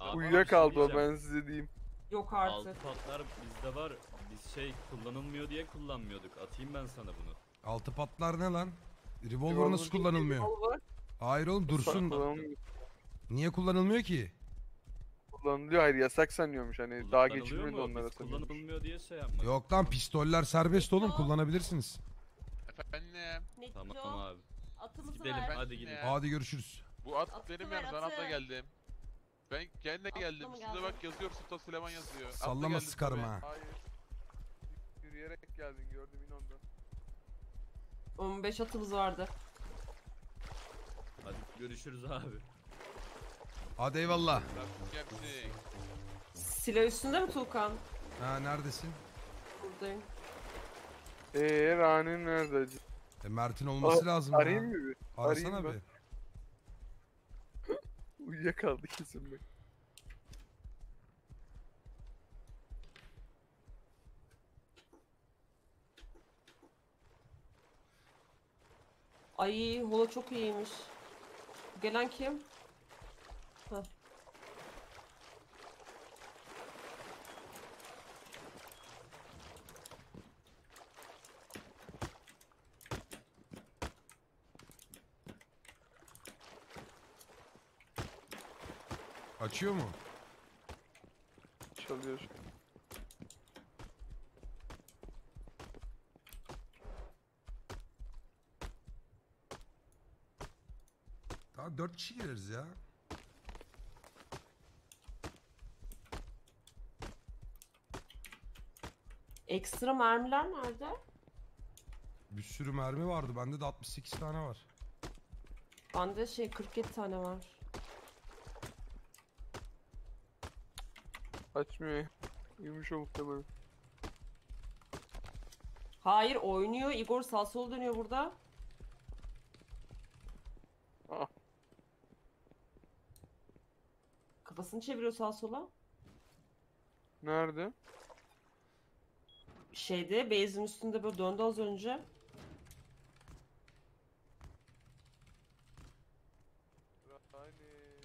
Abi, bir Uyuyakaldı şey o ben size diyeyim. Yok Altı artık. patlar bizde var. Biz şey kullanılmıyor diye kullanmıyorduk. Atayım ben sana bunu. Altı patlar ne lan? Revolver Revolver nasıl kullanılmıyor? Olur. Hayır oğlum dursun. Niye kullanılmıyor ki? Kullanılıyor hayır yasak sanıyormuş hani daha geçilmedi mu? onlara kullanılmıyor diye şey yapmadık. Yok lan pistoller serbest oğlum kullanabilirsiniz. Efendim. Tamam abi. Atımızı Gidelim ver. hadi gidelim. Ya. Hadi görüşürüz. Bu at Atı benim ver, yani ben atı. atla geldim. Ben kendine Atla geldim. mı Üstünde geldin? bak yazıyor Sultan Süleyman yazıyor. Atla Sallama geldim sıkarım tabii. ha. Hayır. Yürüyerek geldin gördüm in ondan. 15 atımız vardı. Hadi görüşürüz abi. Hadi eyvallah. Silah üstünde mi Tuğkan? Ha neredesin? Buradayım. Eee Rane nerede acı? E, Mert'in olması lazım Arayayım ya. mı bir? Arasana arayayım bir. *laughs* Uyuyakaldı kesin bak. Ay holo çok iyiymiş. Gelen kim? Heh. Açıyor mu? Çalıyor. Tamam dört kişi gireriz ya. Ekstra mermiler nerede? Bir sürü mermi vardı. Bende de 68 tane var. Bende şey 47 tane var. Açmıyor. Uyumuş o muhtemelen. Hayır oynuyor. Igor sağ sol dönüyor burada. Aa. Kafasını çeviriyor sağa sola. Nerede? şeydi. Base'in üstünde böyle döndü az önce. Hadi.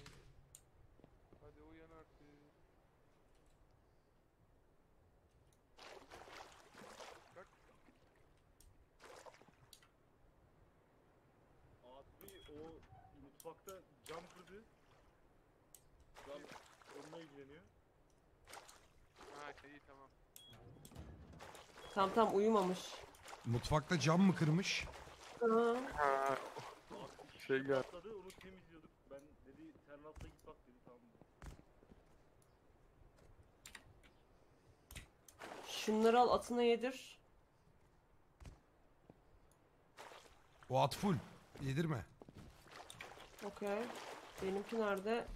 Hadi uyan artık. Kalk. Abi o mutfakta cam kırdı. Şu an onunla ilgileniyor. Ha iyi tamam. Tam uyumamış. Mutfakta cam mı kırmış? Ha. Şey gel. Atladı onu temizliyorduk. Ben dedi Ternat'la git bak dedi tamam. Şunları al atına yedir. O at full. Yedirme. Okey. Benimki nerede?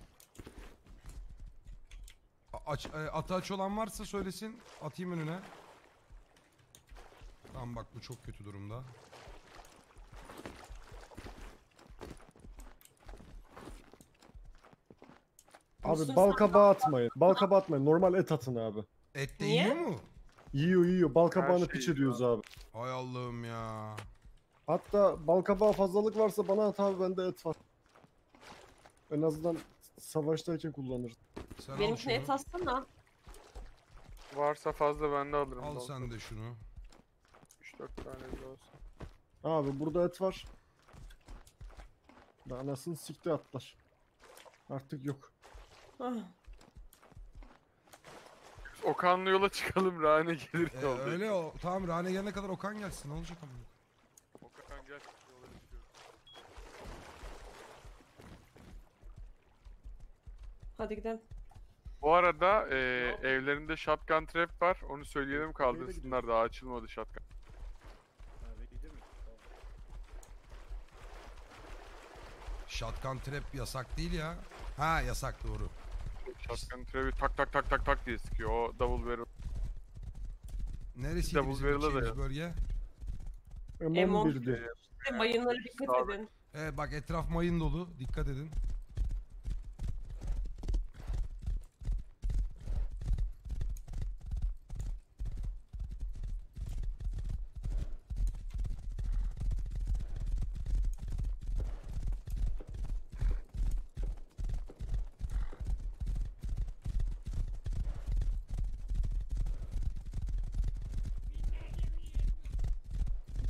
A- Aç, e, atı aç olan varsa söylesin. Atayım önüne. Tamam bak bu çok kötü durumda. Abi bal kabağı atmayın. Bal kabağı atmayın. Normal et atın abi. Et de Niye? yiyor mu? Yiyor yiyor. Bal kabağını şey piç yiyor ediyoruz abi. Hay Allah'ım ya. Hatta bal kabağı fazlalık varsa bana at abi bende et var. En azından savaştayken kullanırız. Sen al Benimkine et şunu. atsana. Varsa fazla ben de alırım. Al sen de şunu. 3-4 tane bile olsa. Abi burada et var. Da anasını sikti atlar. Artık yok. Ah, Okan'la yola çıkalım Rane gelir E, yolda. öyle o. Tamam Rane gelene kadar Okan gelsin. Ne olacak ama? Okan gel. Yola çıkıyoruz. Hadi gidelim. Bu arada e, evlerinde shotgun trap var. Onu söyleyelim kaldırsınlar daha açılmadı shotgun. Shotgun trap yasak değil ya. Ha yasak doğru. Shotgun trap'i tak tak tak tak tak diye sıkıyor. O double barrel. Neresiydi Double bizim barrel'a da ya. bölge? Emon birdi. Mayınlara dikkat edin. Evet bak etraf mayın dolu. Dikkat edin.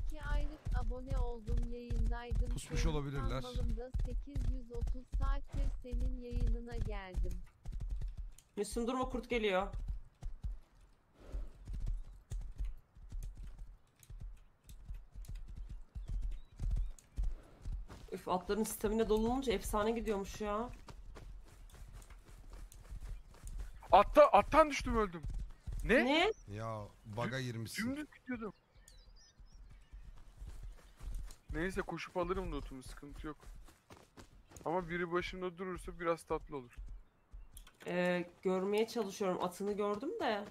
İki aylık abone oldum Senin olabilirler. kanalımda 830 saattir senin yayınına geldim. Müslüm durma kurt geliyor. Üf atların stamina dolu olunca efsane gidiyormuş ya. Atta, attan düştüm öldüm. Ne? Ne? Ya baga girmişsin. Dümdüz gidiyordum. Neyse koşup alırım lootumu sıkıntı yok. Ama biri başımda durursa biraz tatlı olur. Ee, görmeye çalışıyorum. Atını gördüm de.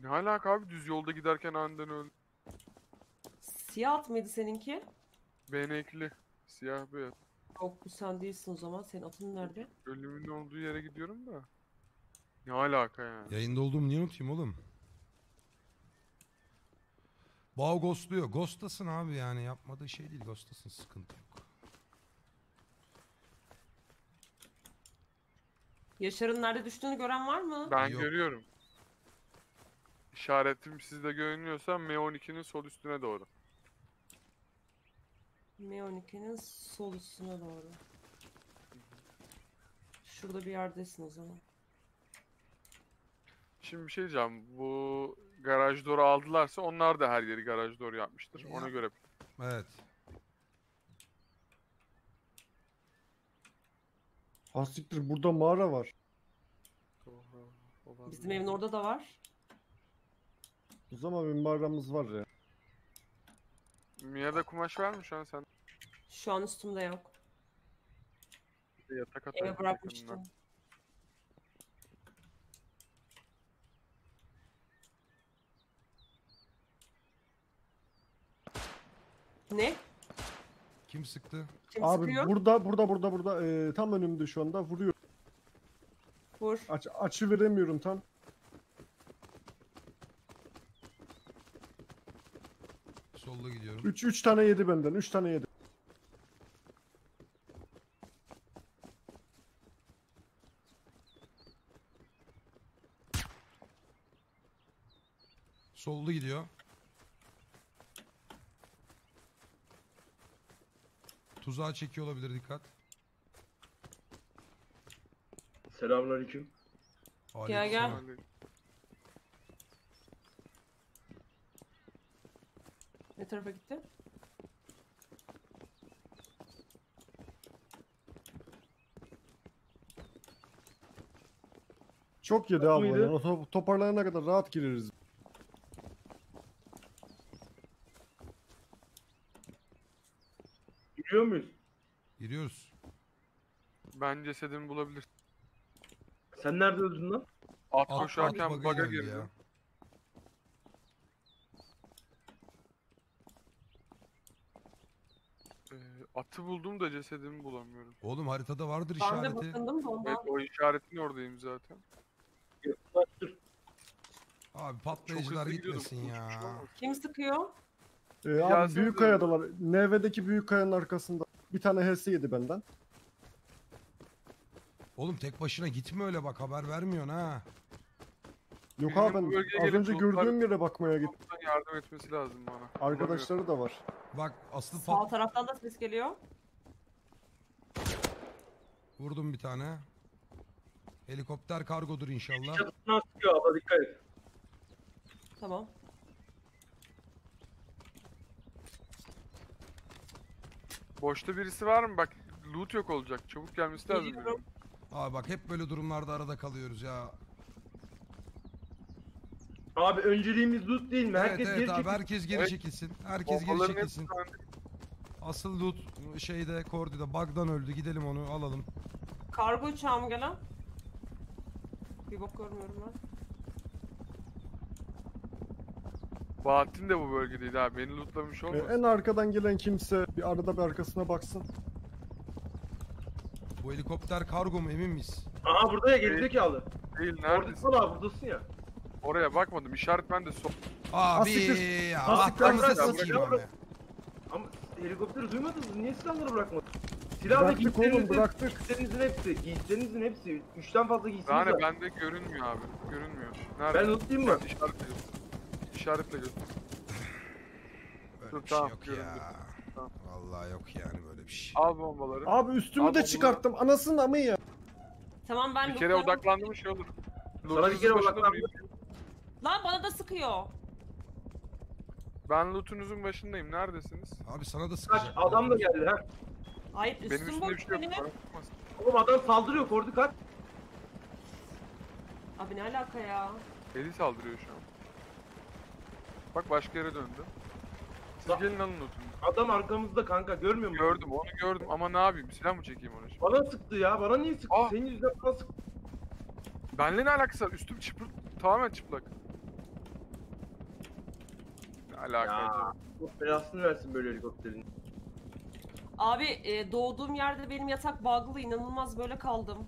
Ne alaka abi düz yolda giderken aniden öldüm. Siyah at mıydı seninki? Benekli. Siyah beyaz. Yok bu sen değilsin o zaman. Senin atın nerede? Ölümün olduğu yere gidiyorum da. Ne alaka yani? Yayında olduğumu niye unutayım oğlum? Bao ghostluyor. Ghostlasın abi yani yapmadığı şey değil. Ghostlasın sıkıntı yok. Yaşar'ın nerede düştüğünü gören var mı? Ben Yok. görüyorum. İşaretim sizde görünüyorsa M12'nin sol üstüne doğru. M12'nin sol üstüne doğru. Şurada bir yerdesin o zaman. Şimdi bir şey diyeceğim. Bu garaj doru aldılarsa onlar da her yeri garaj doru yapmıştır. Ona göre. Evet. Ha siktir burada mağara var. Bizim evin orada da var. O zaman bir mağaramız var ya. Mia'da kumaş var mı şu an sen? Şu an üstümde yok. Yatak atarım Eve bırakmıştım. Ne? Kim sıktı? Kim Abi sıkıyor? burada burada burada burada ee, tam önümde şu anda vuruyor. Vur. Aç, açı veremiyorum tam. Solda gidiyorum. 3 3 tane yedi benden. 3 tane yedi. Solda gidiyor. Tuzağa çekiyor olabilir dikkat. Selamünaleyküm. Gel, gel. Aleykümselam. Ne tarafa gitti? Çok yedi abi. mıydı? Yani. O toparlayana kadar rahat gireriz. Giriyor muyuz? Giriyoruz. Ben cesedimi bulabilir. Sen nerede öldün lan? At At- koşarken bug'a bug'a girdim. ya. Ee, atı buldum da cesedimi bulamıyorum. Oğlum haritada vardır Ben de işareti. bakındım da ondan. Evet o işaretin oradayım zaten. Bak dur. Abi Çok patlayıcılar hızlı gidiyordum. gitmesin ya. olmaz. Kim sıkıyor? Ee, abi Gelsenize. büyük kayadalar. NV'deki büyük kayanın arkasında. Bir tane HS yedi benden. Oğlum tek başına gitme öyle bak haber vermiyorsun ha. Yok Birinin abi ben bölgeye az gelip önce gördüğüm yere bakmaya gittim. Yardım etmesi lazım bana. Arkadaşları da var. Bak aslı Sağ pat taraftan da ses geliyor. vurdum bir tane. Helikopter kargodur inşallah. Çatısına sıkıyor abla dikkat et. Tamam. Boşta birisi var mı? Bak loot yok olacak. Çabuk gelmesi lazım. Geliyorum. birinin. Abi bak hep böyle durumlarda arada kalıyoruz ya. Abi önceliğimiz loot değil mi? Evet Herkes evet geri abi çekil. herkes geri Evet. çekilsin. Herkes geri Bombaların çekilsin. bende. Asıl loot şeyde Kordi'de bug'dan öldü. Gidelim onu alalım. Kargo uçağı mı gelen? Bir bok görmüyorum ben. Bahattin de bu bölgedeydi abi. Beni lootlamış Ee, olmasın? en arkadan gelen kimse bir arada bir arkasına baksın. Bu helikopter kargo mu emin miyiz? Aha burada ya gerizekalı. Değil Oradasın neredesin? abi buradasın ya. Oraya bakmadım. İşaret bende sol. Abi siktir. ya Ha, siktir, aklınıza bırak, sikeyim. Ama helikopteri duymadınız mı? Niye silahları bırakmadınız? Silah ve Bıraktık oğlum giysilerinizin, bıraktık. giysilerinizin hepsi. Giysilerinizin hepsi. Üçten fazla giysiniz Yani var. bende görünmüyor abi. Görünmüyor. Nerede? Ben lootlayayım mı? İşaretle göster. İşaretle göster. Böyle Dur, bir şey tamam, yok ya. Vallahi yok yani böyle bir şey. Al bombaları. Abi üstümü Al de bunu. çıkarttım. Anasının amı ya. Tamam ben bir kere lootlarımı- odaklandı mı şey olur. Sana bir Lootunuzun kere başında odaklandı. durayım. Lan bana da sıkıyor. Ben lootunuzun başındayım. Neredesiniz? Abi sana da Kaç sıkacak. adam da geldi ha. Hayır Benim üstüm üstümde bir boş şey yok. Bana. Oğlum adam saldırıyor kordu kaç. Abi ne alaka ya? Eli saldırıyor şu an. Bak başka yere döndü. Gelin alın lootunuzu. Adam arkamızda kanka görmüyor musun? Gördüm onu gördüm ama ne yapayım? Silah mı çekeyim ona şimdi? Bana sıktı ya. Bana niye sıktı? Ah! Senin yüzünden bana sıktı. Benle ne alakası var? Üstüm çıplak. Tamamen çıplak. Ne alaka Ya. acaba? Bu belasını versin böyle helikopterin. Abi e, doğduğum yerde benim yatak bug'lı inanılmaz böyle kaldım.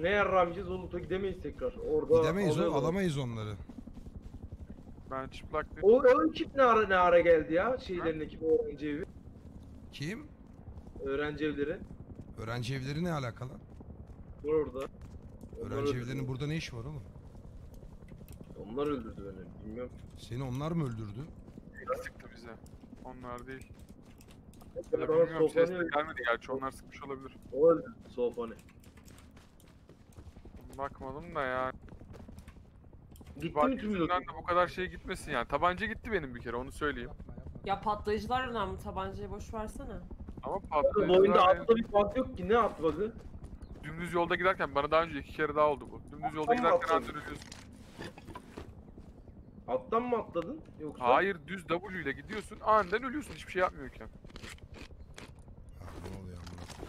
Ne yarramayacağız oğlum da gidemeyiz tekrar. Orada Gidemeyiz o, alıyorlar. alamayız onları. Ben çıplak değilim. O, o ekip ne ara ne ara geldi ya? Şeylerin ekibi öğrenci evi. Kim? Öğrenci evleri. Öğrenci evleri ne alakalı? Var orada. Onlar Öğrenci öldürdü. evlerinin burada ne işi var oğlum? Onlar öldürdü beni. Bilmiyorum. Seni onlar mı öldürdü? Sıktı bize. Onlar değil. Ya bana bilmiyorum ses de Sofani gelmedi gerçi onlar sıkmış olabilir. o öldürdü Sofani. Bakmadım da ya. Gitti Bak mi tüm yüzünden de bu kadar şey gitmesin yani. Tabanca gitti benim bir kere onu söyleyeyim. Ya patlayıcılar önemli tabancayı boş versene. Ama Bu oyunda patlayıcılar yani atla bir bug yok ki. Ne at bug'ı? dümdüz yolda giderken bana daha önce iki kere daha oldu bu. Dümdüz yolda Tamam, giderken atladım. aniden ölüyorsun. Attan mı atladın? Yoksa? Hayır düz W ile gidiyorsun aniden ölüyorsun hiçbir şey yapmıyorken. Abi ne oluyor amına?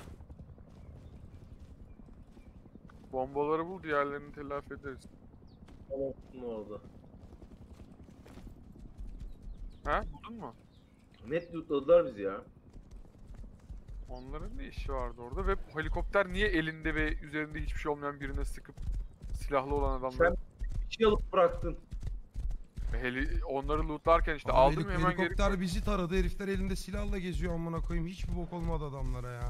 Bombaları bul diğerlerini telafi ederiz. Tamam orada. Ha buldun mu? Net lootladılar bizi ya. Onların ne işi vardı orada ve helikopter niye elinde ve üzerinde hiçbir şey olmayan birine sıkıp silahlı olan adamlar Sen şey alıp bıraktın. heli onları lootlarken işte Abi aldım helik- hemen geri helikopter bizi taradı. Herifler elinde silahla geziyor amına koyayım. Hiçbir bok olmadı adamlara ya.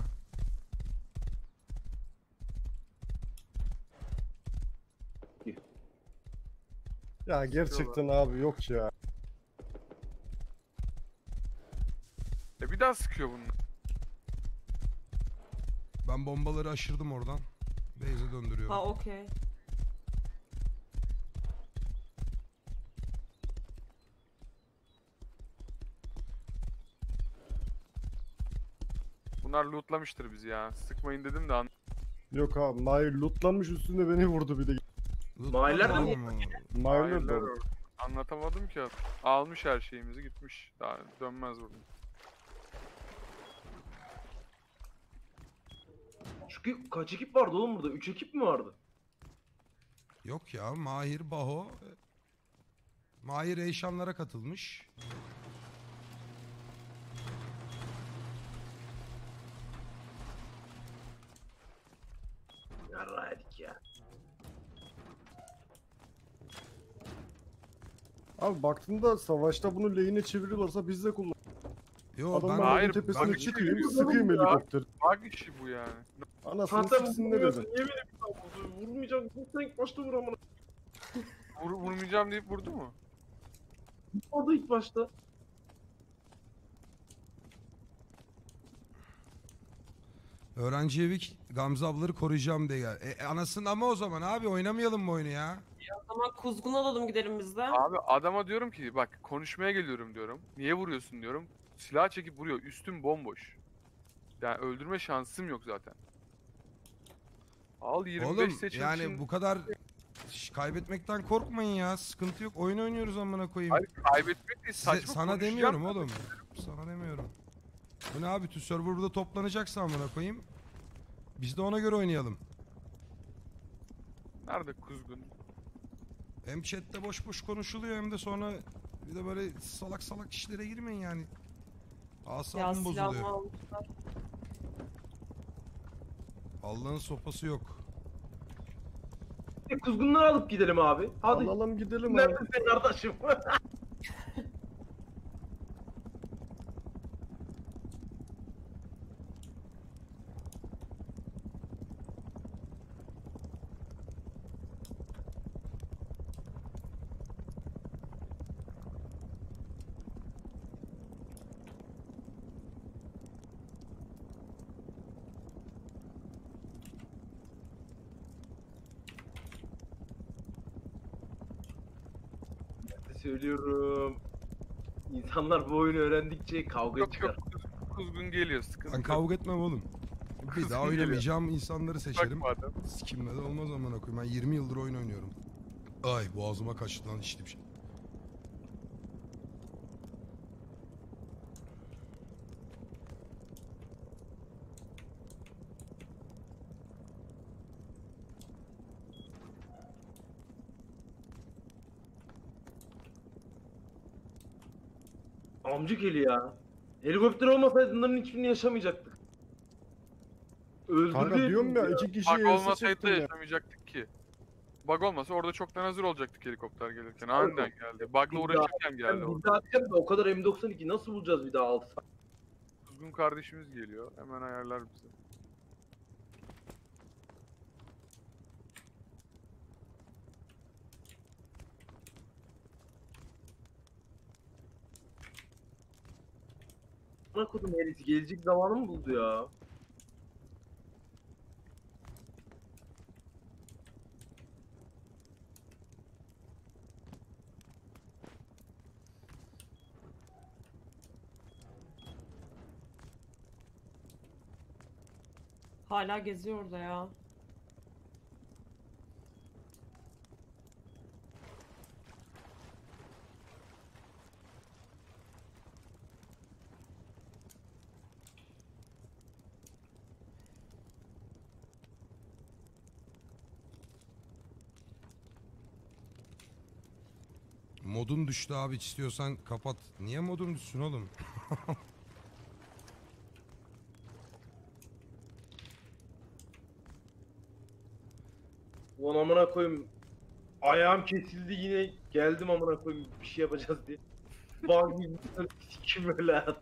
Ya gerçekten abi yok ya. E bir daha sıkıyor bunlar. Ben bombaları aşırdım oradan. Base'e döndürüyorum. Ha okey. Bunlar lootlamıştır bizi ya. Sıkmayın dedim de an Yok abi Mahir lootlanmış üstünde beni vurdu bir de. Mahalleler de mi? De. olsun. Anlatamadım ki. Almış her şeyimizi gitmiş. Daha dönmez buradan. Çünkü kaç ekip vardı oğlum burada? 3 ekip mi vardı? Yok ya Mahir Baho. Mahir Eyşanlara katılmış. Yarraydık ya. Abi baktığında savaşta bunu lehine çeviriyorlarsa biz de kullan. Yo Adamlar ben Hayır, tepesine çıkayım Bak- sıkayım helikopter. Bug işi bu yani. Anasını siksin ne dedin? Yemin ederim vurmayacak. Sen ilk başta vur amına. Vur, vurmayacağım deyip vurdu mu? Vurdu ilk başta. öğrenci evi Gamze ablaları koruyacağım diye gel. E, anasın ama o zaman abi oynamayalım mı oyunu ya? O zaman kuzgun alalım gidelim biz de. Abi adama diyorum ki bak konuşmaya geliyorum diyorum. Niye vuruyorsun diyorum. Silah çekip vuruyor. Üstüm bomboş. Yani öldürme şansım yok zaten. Al 25 Oğlum seçim yani için- bu kadar Şş, kaybetmekten korkmayın ya. Sıkıntı yok. Oyun oynuyoruz amına koyayım. Hayır kaybetmek değil Size- saçma sana konuşacağım demiyorum oğlum. Sana demiyorum. Bu ne abi? Tüm server burada toplanacaksa amına koyayım. Biz de ona göre oynayalım. Nerede kuzgun? Hem chatte boş boş konuşuluyor hem de sonra bir de böyle salak salak işlere girmeyin yani. Ya Asabım bozuluyor. Allah'ın sopası yok. E, Kuzgunları alıp gidelim abi. Hadi. Alalım gidelim abi. Neredesin kardeşim? *laughs* Söylüyorum. İnsanlar bu oyunu öğrendikçe kavga Yok çıkar. yok kuz- kuzgun geliyor sıkıntı Ben yok. kavga etmem oğlum. Bir Kızgın daha geliyor. oynamayacağım insanları seçerim. Bakma adam. Sikimle de olmaz amına koyayım. Ben 20 yıldır oyun oynuyorum. Ay boğazıma kaçtı lan içti bir şey. Amcık eli ya. Helikopter olmasaydı bunların hiçbirini yaşamayacaktık. Öldürdü. Kanka diyorum ya iki kişi Bug olmasaydı ya. yaşamayacaktık ki. Bug olmasa orada çoktan hazır olacaktık helikopter gelirken. Aniden geldi. Bug'la uğraşırken geldi. Yani o. bir daha de o kadar M92 nasıl bulacağız bir daha 6 saat? Kuzgun kardeşimiz geliyor. Hemen ayarlar bizi. Bana kodum herisi gelecek zamanı mı buldu ya? Hala geziyor orada ya. Modun düştü abi hiç istiyorsan kapat. Niye modun düşsün oğlum? *laughs* Ulan amına koyayım. Ayağım kesildi yine geldim amına koyayım bir şey yapacağız diye. *laughs* Bak kim öyle hayat.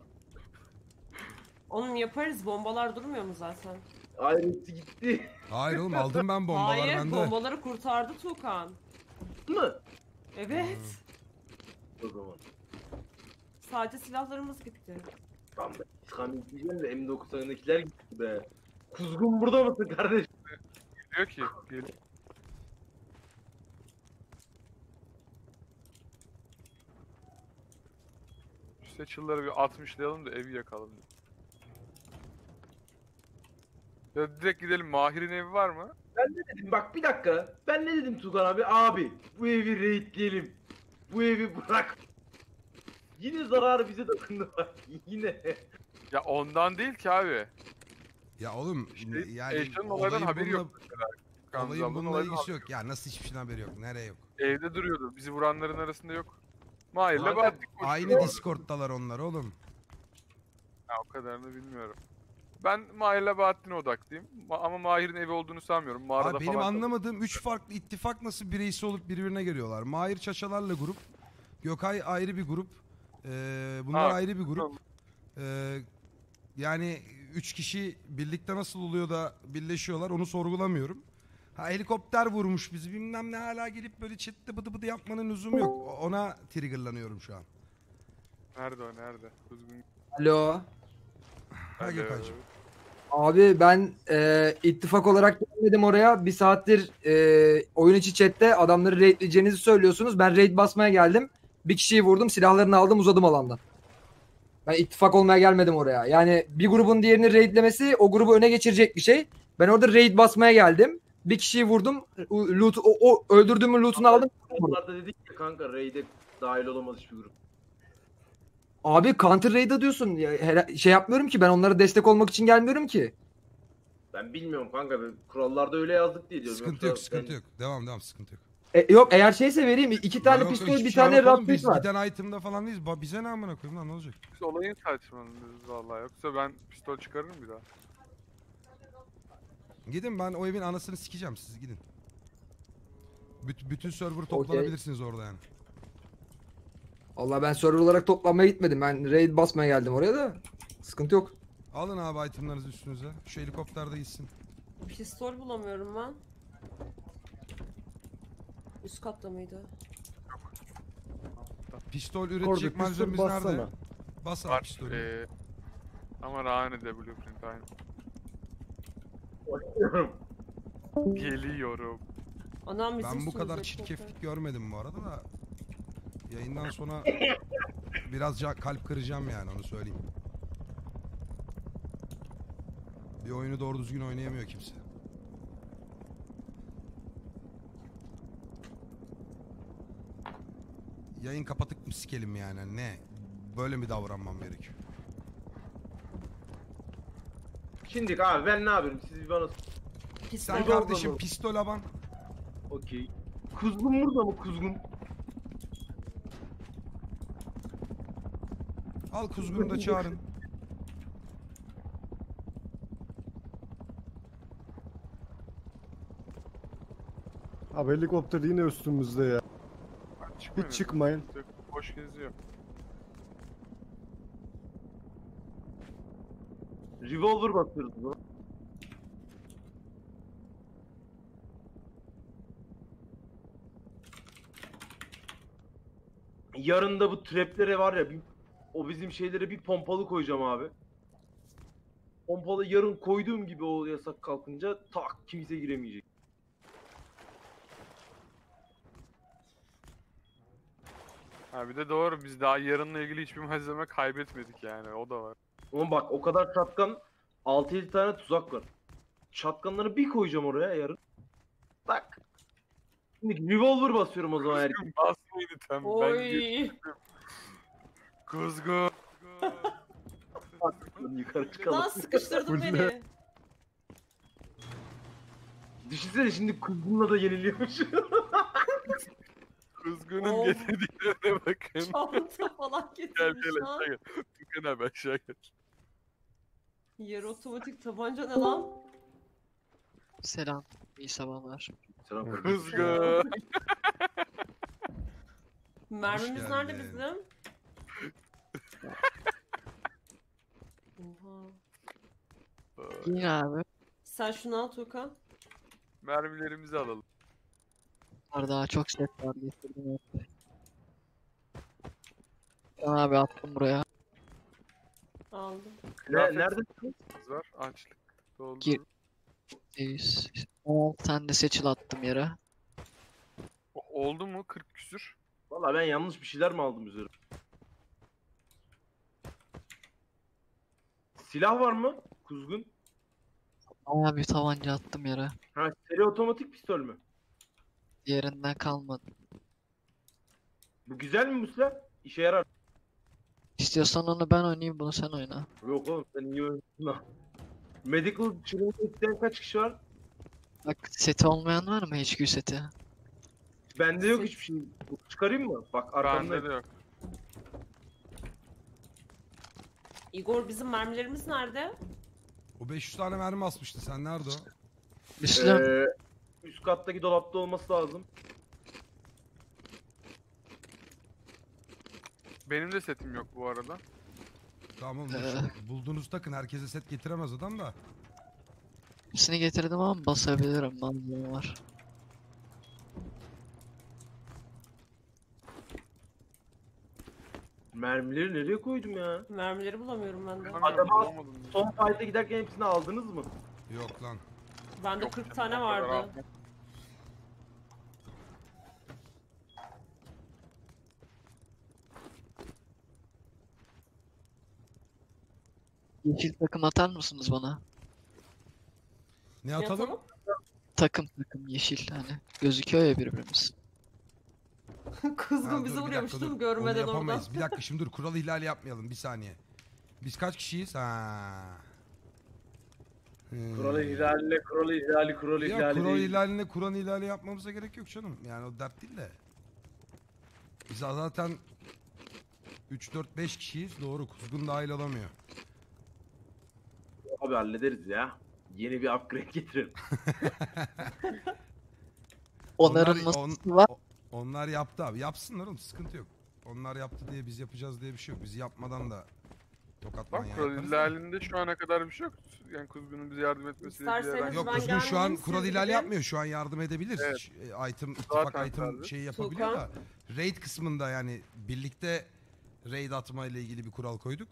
Onun yaparız. Bombalar durmuyor mu zaten? Ayrıntı gitti. Hayır oğlum *laughs* aldım ben bombalar Hayır, bende. bombaları kurtardı Tuğkan. Mı? Evet. O zaman. Sadece silahlarımız gitti. Lan ben İskambil diyeceğim de M90'dakiler gitti be. Kuzgun burada mısın kardeş? Diyor ki gel. Şu seçilleri bir 60'layalım da evi yakalım. Ya direkt gidelim. Mahir'in evi var mı? Ben ne dedim bak bir dakika. Ben ne dedim Tugan abi? Abi bu evi raidleyelim. Bu evi bırak. Yine zararı bize dokundu bak. *laughs* Yine. Ya ondan değil ki abi. Ya oğlum İşte yani Ejder'in olaydan olayın haberi bununla, yok mesela. Gamze olayın ablanın bununla olaydan ilgisi haberi yok. Ya nasıl hiçbir şeyin haberi yok. Nereye yok? Evde duruyordu. Bizi vuranların arasında yok. Mahir'le Zaten Bahattin Aynı. Discord'dalar onlar oğlum. Ha, o kadarını bilmiyorum. Ben Mahir'le Bahattin'e odaklıyım. Ma- ama Mahir'in evi olduğunu sanmıyorum. Mağarada Abi benim falan anlamadığım 3 farklı ittifak nasıl bireysi olup birbirine geliyorlar. Mahir Çaçalar'la grup. Gökay ayrı bir grup. Ee, bunlar Ha, ayrı bir grup. Ee, yani 3 kişi birlikte nasıl oluyor da birleşiyorlar onu sorgulamıyorum. Ha helikopter vurmuş bizi bilmem ne hala gelip böyle chatte bıdı bıdı yapmanın lüzumu yok. O- Ona triggerlanıyorum şu an. Nerede o nerede? Kuzgun. Alo. Ha. Abi ben e, ittifak olarak gelmedim oraya. Bir saattir e, oyun içi chatte adamları raidleyeceğinizi söylüyorsunuz. Ben raid basmaya geldim. Bir kişiyi vurdum, silahlarını aldım, uzadım alanda. Ben ittifak olmaya gelmedim oraya. Yani bir grubun diğerini raidlemesi o grubu öne geçirecek bir şey. Ben orada raid basmaya geldim. Bir kişiyi vurdum. Loot, o, o öldürdüğümün lootunu aldım. Onlar da dedik ya kanka raid'e dahil olamaz hiçbir grup. Abi counter raid'e diyorsun. Ya, hela- şey yapmıyorum ki ben onlara destek olmak için gelmiyorum ki. Ben bilmiyorum kanka. ben Kurallarda öyle yazdık diye diyorum. Sıkıntı Yoksa yok sıkıntı ben- yok. Devam devam sıkıntı yok. E, yok eğer şeyse vereyim. iki tane Yok, pistol bir şey tane rapid Biz var. giden item'da falan değiliz. Ba- Bize ne amına koyayım lan ne olacak? Biz olayın saçmalıyız vallahi. Yoksa ben pistol çıkarırım bir daha. Gidin ben o evin anasını sikeceğim siz gidin. Büt- bütün server toplanabilirsiniz orada yani. Vallahi ben server olarak toplanmaya gitmedim. Ben raid basmaya geldim oraya da. Sıkıntı yok. Alın abi itemlarınızı üstünüze. Şu helikopter de gitsin. Pistol bulamıyorum ben. Üst katta mıydı? Pistol üretecek pistol malzememiz nerede? bassana. Bas abi Var. pistolü. Ee, ama Rahane'de blueprint aynı. Geliyorum. Anam bizim Ben bu kadar çirkeflik görmedim bu arada da. Yayından sonra birazca kalp kıracağım yani onu söyleyeyim. Bir oyunu doğru düzgün oynayamıyor kimse. Yayın kapatıp mı sikelim yani ne? Böyle mi davranmam gerekiyor? Şimdi abi ben ne yapayım? Siz bir bana... Sen Pistol kardeşim pistol aban. Okey. Kuzgun burada mı kuzgun? Al kuzgunu da çağırın. Abi helikopter yine üstümüzde ya. Çıkmayın. Hiç çıkmayın. Boş geziyor. Revolver bakıyoruz bu. Yarın da bu traplere var ya bir, o bizim şeylere bir pompalı koyacağım abi. Pompalı yarın koyduğum gibi o yasak kalkınca tak kimse giremeyecek. Ha bir de doğru biz daha yarınla ilgili hiçbir malzeme kaybetmedik yani o da var. Ama bak o kadar çatkan 6-7 tane tuzak var. Çatkanları bir koyacağım oraya yarın. Bak. Şimdi revolver basıyorum o zaman her Basmayın item ben Oy. geçtim. Kuzgun. yukarı çıkalım. Lan sıkıştırdın beni. Düşünsene şimdi kuzgunla da yeniliyormuş. Kuzgunun getirdiklerine bakın. Çanta falan gel getirmiş gel lan. aşağı gel. Tukan abi aşağı gel. Yarı otomatik tabanca ne lan? Selam. İyi sabahlar. Selam. Kuzgun. Mermimiz nerede geldin. bizim? Oha. İyi abi. Sen şunu al Tuğkan. Mermilerimizi alalım. Var daha çok set var getirdim hep. Ben abi attım buraya. Aldım. Ne, nerede? Kıyafetimiz var. Açlık. Doldu. Gir. Yüz. On tane de seçil attım yere. O- Oldu mu 40 küsür? Valla ben yanlış bir şeyler mi aldım üzerime? Silah var mı? Kuzgun. Abi tabanca attım yere. Ha seri otomatik pistol mü? Diğerinden kalmadı. Bu güzel mi bu silah? İşe yarar. İstiyorsan onu ben oynayayım bunu sen oyna. Yok oğlum sen iyi oynuyorsun ha. Medical isteyen kaç kişi var? Bak seti olmayan var mı HQ seti? Bende yok hiçbir şey. Çıkarayım mı? Bak Bende arkamda. de yok. Igor bizim mermilerimiz nerede? O 500 tane mermi asmıştı. Sen nerede o? Müslüm. Ee, üst kattaki dolapta olması lazım. Benim de setim yok bu arada. Tamam Ee. bulduğunuz takın. Herkese set getiremez adam da. Hepsini getirdim ama basabilirim. Malzeme var. Mermileri nereye koydum ya? Mermileri bulamıyorum ben de. Bulamadım. son fight'e giderken hepsini aldınız mı? Yok lan. Bende Yok 40 canım, tane vardı. Yeşil takım atar mısınız bana? Ne atalım? Takım takım yeşil hani. Gözüküyor ya birbirimiz. *laughs* Kuzgun bizi vuruyormuş dakika, değil mi. Onu görmeden orada? yapamayız. Bir dakika *laughs* şimdi dur kural ihlali yapmayalım bir saniye. Biz kaç kişiyiz? Ha. Hmm. Kural ihlali, kural ihlali, kural Yok ihlali kural değil. ihlaline Kur'an ihlali yapmamıza gerek yok canım. Yani o dert değil de. Biz zaten 3 4 5 kişiyiz. Doğru kuzgun dahil olamıyor. Abi hallederiz ya. Yeni bir upgrade getirelim. *laughs* Onların Onlar- masası on- var. o- onlar yaptı abi. Yapsınlar oğlum sıkıntı yok. Onlar yaptı diye biz yapacağız diye bir şey yok. Biz yapmadan da tokat Bak manyağı kural yaparız şu ana kadar bir şey yok. Yani Kuzgun'un bize yardım bir İsterseniz herhangi Yok Ben Kuzgun şu an gelmeyeyim, kural siz gidin. yapmıyor. Şu an yardım edebilir. Evet. Ş- e, Item, ittifak Zaten item tabii. şeyi yapabiliyor Tuğkan. da. Raid kısmında yani birlikte raid atma ile ilgili bir kural koyduk.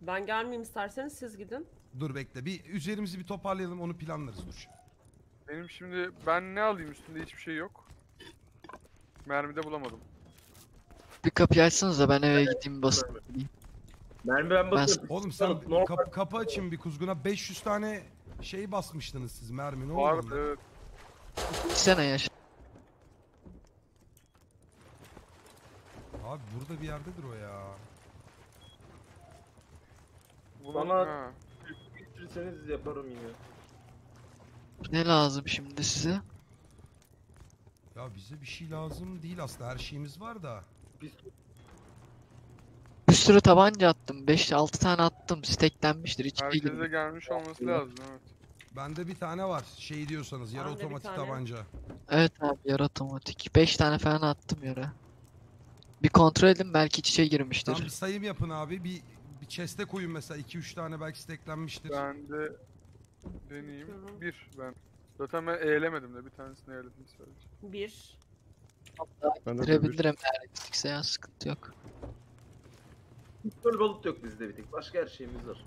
Ben gelmeyeyim isterseniz siz gidin. Dur bekle. Bir üzerimizi bir toparlayalım onu planlarız dur. Benim şimdi ben ne alayım üstünde hiçbir şey yok. Mermi de bulamadım. Bir kapıyı açsanız da ben eve gideyim basayım. Mermi ben basıyorum. Oğlum sen Normal- kapı, kapı açın bir kuzguna 500 tane şey basmıştınız siz mermi ne oldu? Vardı onda? evet. Sene yaş. Abi burada bir yerdedir o ya. Bana- ha. Yaparım yine. Ne lazım şimdi size? Ya bize bir şey lazım değil aslında her şeyimiz var da. Biz Bir sürü tabanca attım. 5-6 tane attım. Steklenmiştir. Hiç Herkese girmedi. gelmiş olması lazım evet. Bende bir tane var şey diyorsanız yarı Bende bir otomatik tane. tabanca. Evet abi yarı otomatik. 5 tane falan attım yere. Bir kontrol edin belki iç içe girmiştir. Tam bir sayım yapın abi bir bir chest'e koyun mesela 2-3 tane belki steklenmiştir. Ben de deneyeyim. Bir ben. Zaten ben eğlemedim de bir tanesini eğledim sadece. Bir. Ben de Girebilirim eğer eksikse ya sıkıntı yok. pistol balık yok bizde bir tek. Başka her şeyimiz var.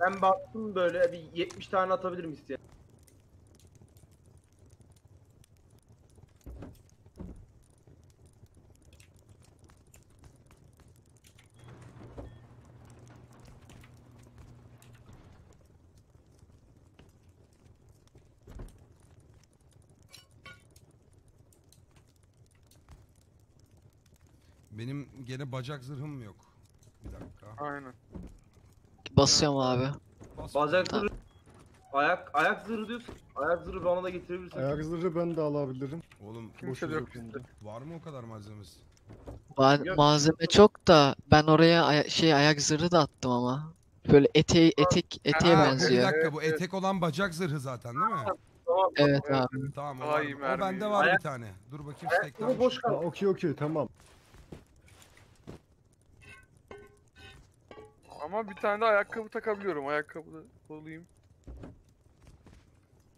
Ben baktım böyle bir 70 tane atabilirim isteyen. Benim gene bacak zırhım yok. Bir dakika. Aynen. Basıyorum abi. Bas Bacak zırhı, ayak ayak zırhı diyorsun. Ayak zırhı bana da getirebilirsin. Ayak zırhı ben de alabilirim. Oğlum Kimse de yok bizde. var mı o kadar malzemesi? Yok. malzeme çok da ben oraya aya- şey ayak zırhı da attım ama. Böyle eteği etek eteğe bu bir benziyor. dakika bu etek olan bacak zırhı zaten değil mi? Tamam. Evet abi. Tamam o, Daha var. o mermi bende var Ayak- bir tane. Dur bakayım Ayakkabı steklenmiş. boş Ha, kal. okey okey tamam. Ama bir tane de ayakkabı takabiliyorum. Ayakkabı da olayım.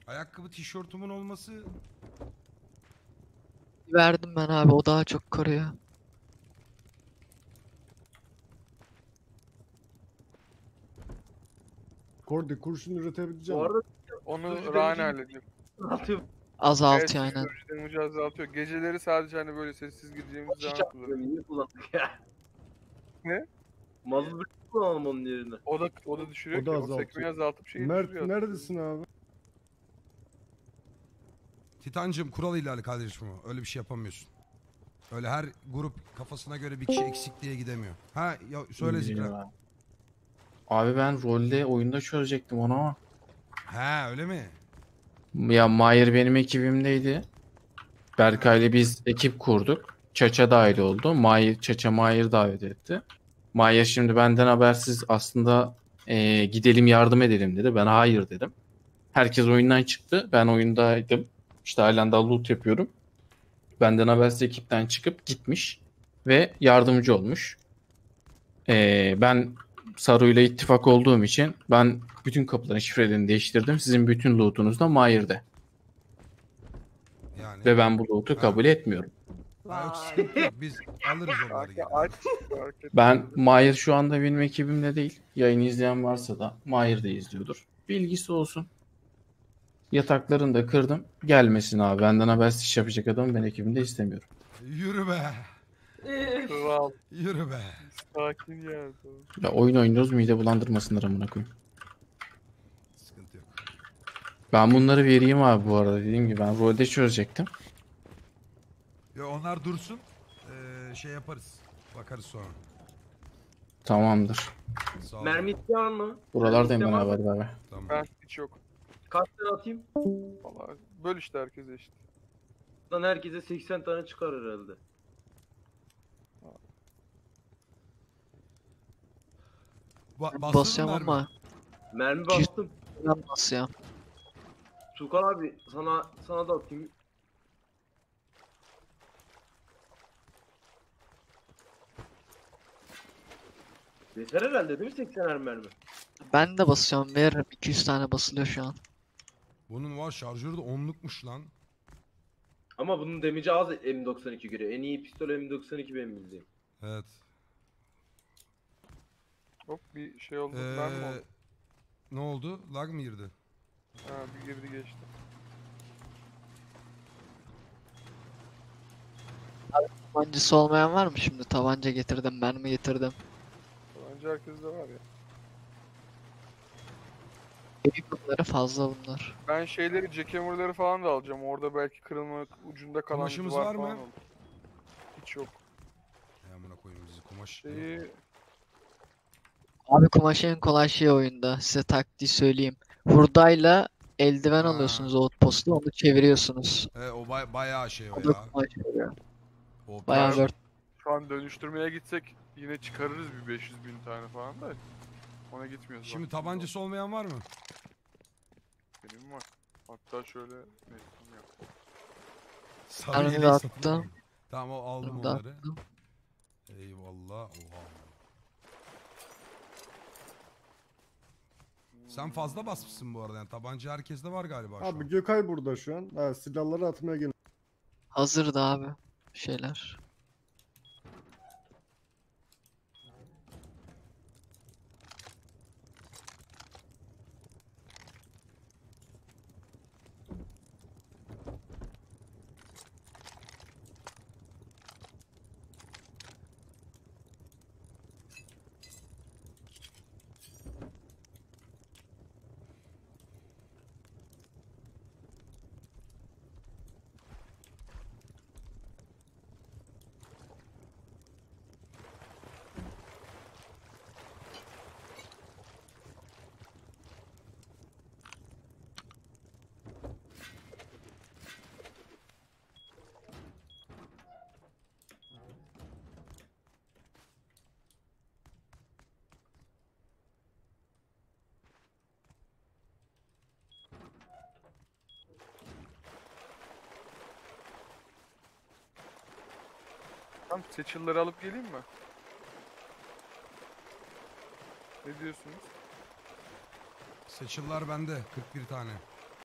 Ayakkabı tişörtümün olması Verdim ben abi o daha çok koruyor. Kordi kurşun üretebileceğim. Bu arada Onu denici- hallediyor. Azaltıyor Evet, aynen. azaltıyor. Geceleri sadece hani böyle sessiz gideceğimiz zaman kullanıyorum. yapmıyorum. Niye kullandık ya? Ne? Mazlum kullanalım onun yerine. O da o da düşürüyor O da ki. O azaltıyor. sekmeyi azaltıp şeyi Mert düşürüyor. neredesin abi? Titancım kural ihlali kardeşim o. Öyle bir şey yapamıyorsun. Öyle her grup kafasına göre bir kişi eksik diye gidemiyor. Ha ya söyle Zikra. Abi ben rolde oyunda çözecektim onu ama. Ha öyle mi? Ya Mahir benim ekibimdeydi. Berkay'la biz ekip kurduk. Çaça dahil oldu. Mahir, Çaça Mahir davet etti. Mahir şimdi benden habersiz aslında eee, gidelim yardım edelim dedi. Ben hayır dedim. Herkes oyundan çıktı. Ben oyundaydım. İşte halen daha loot yapıyorum. Benden habersiz ekipten çıkıp gitmiş. Ve yardımcı olmuş. Eee, ben Saru'yla ittifak olduğum için ben bütün kapıların şifrelerini değiştirdim. Sizin bütün loot'unuz da Mahir'de. Yani. Ve ben bu loot'u kabul etmiyorum. Sıkıntı yok. Biz alırız onları geri. Etmez. Ben Mahir şu anda benim ekibimde değil. Yayını izleyen varsa da Mahir de izliyordur. Bilgisi olsun. Yataklarını da kırdım. Gelmesin abi. Benden habersiz iş yapacak adam ben ekibimde istemiyorum. Yürü be. Üf. Kral. Yürü be. Sakin ya. Ya oyun oynuyoruz mide bulandırmasınlar amına koyayım. Sıkıntı yok. Ben bunları vereyim abi bu arada. Dediğim gibi ben rolde çözecektim. Yo, onlar dursun. Ee, şey yaparız. Bakarız sonra. Tamamdır. Sağ ol. Mermi isteyen mı? Buralardayım ben Mermi haber var ver. Tamam. Ben hiç yok. Kaç tane atayım? Vallahi böl işte herkese eşit. Lan herkese 80 tane çıkar herhalde. Ba mı mermi? ama Mermi bastım. ben basıyorum. Tukan abi sana sana da atayım. Yeter herhalde değil mi 80'er mermi? Ben de basıyorum veririm. 200 tane basılıyor şu an. Bunun var şarjörü de onlukmuş lan. Ama bunun damage'i az M92 göre. En iyi pistol M92 benim bildiğim. Evet. Hop bir şey oldu. Ee, Ben mi oldu? ne oldu? Lag mı girdi? Ha bir girdi geçti. Tabancası olmayan var mı şimdi? Tabanca getirdim, mermi getirdim. Bence herkeste var ya. Evi bunları fazla bunlar. Ben şeyleri, jackhammer'ları falan da alacağım. Orada belki kırılma ucunda kalan Kumaşımız var mı? falan olur. Hiç yok. Ya amına koyayım bizi kumaş. Şeyi Abi kumaş en kolay şey oyunda. Size taktiği söyleyeyim. Hurdayla eldiven Ha. alıyorsunuz outpost'u onu çeviriyorsunuz. E, o bay- bayağı şey o O da ya. kumaş. O Bayağı word. şu an dönüştürmeye gitsek yine çıkarırız bir 500 bin tane falan da. Ona gitmiyoruz. Şimdi bak. tabancası olmayan var mı? Benim var. Hatta şöyle bunu yap. Sarı satın attım. Tamam o aldım de onları. attım. Eyvallah. Oha. Sen fazla basmışsın bu arada yani tabanca herkeste var galiba şu Abi an. Gökay burada şu an. Ha, silahları atmaya gel. Hazırdı abi şeyler. Seçilleri alıp geleyim mi? Ne diyorsunuz? Seçillar bende 41 tane.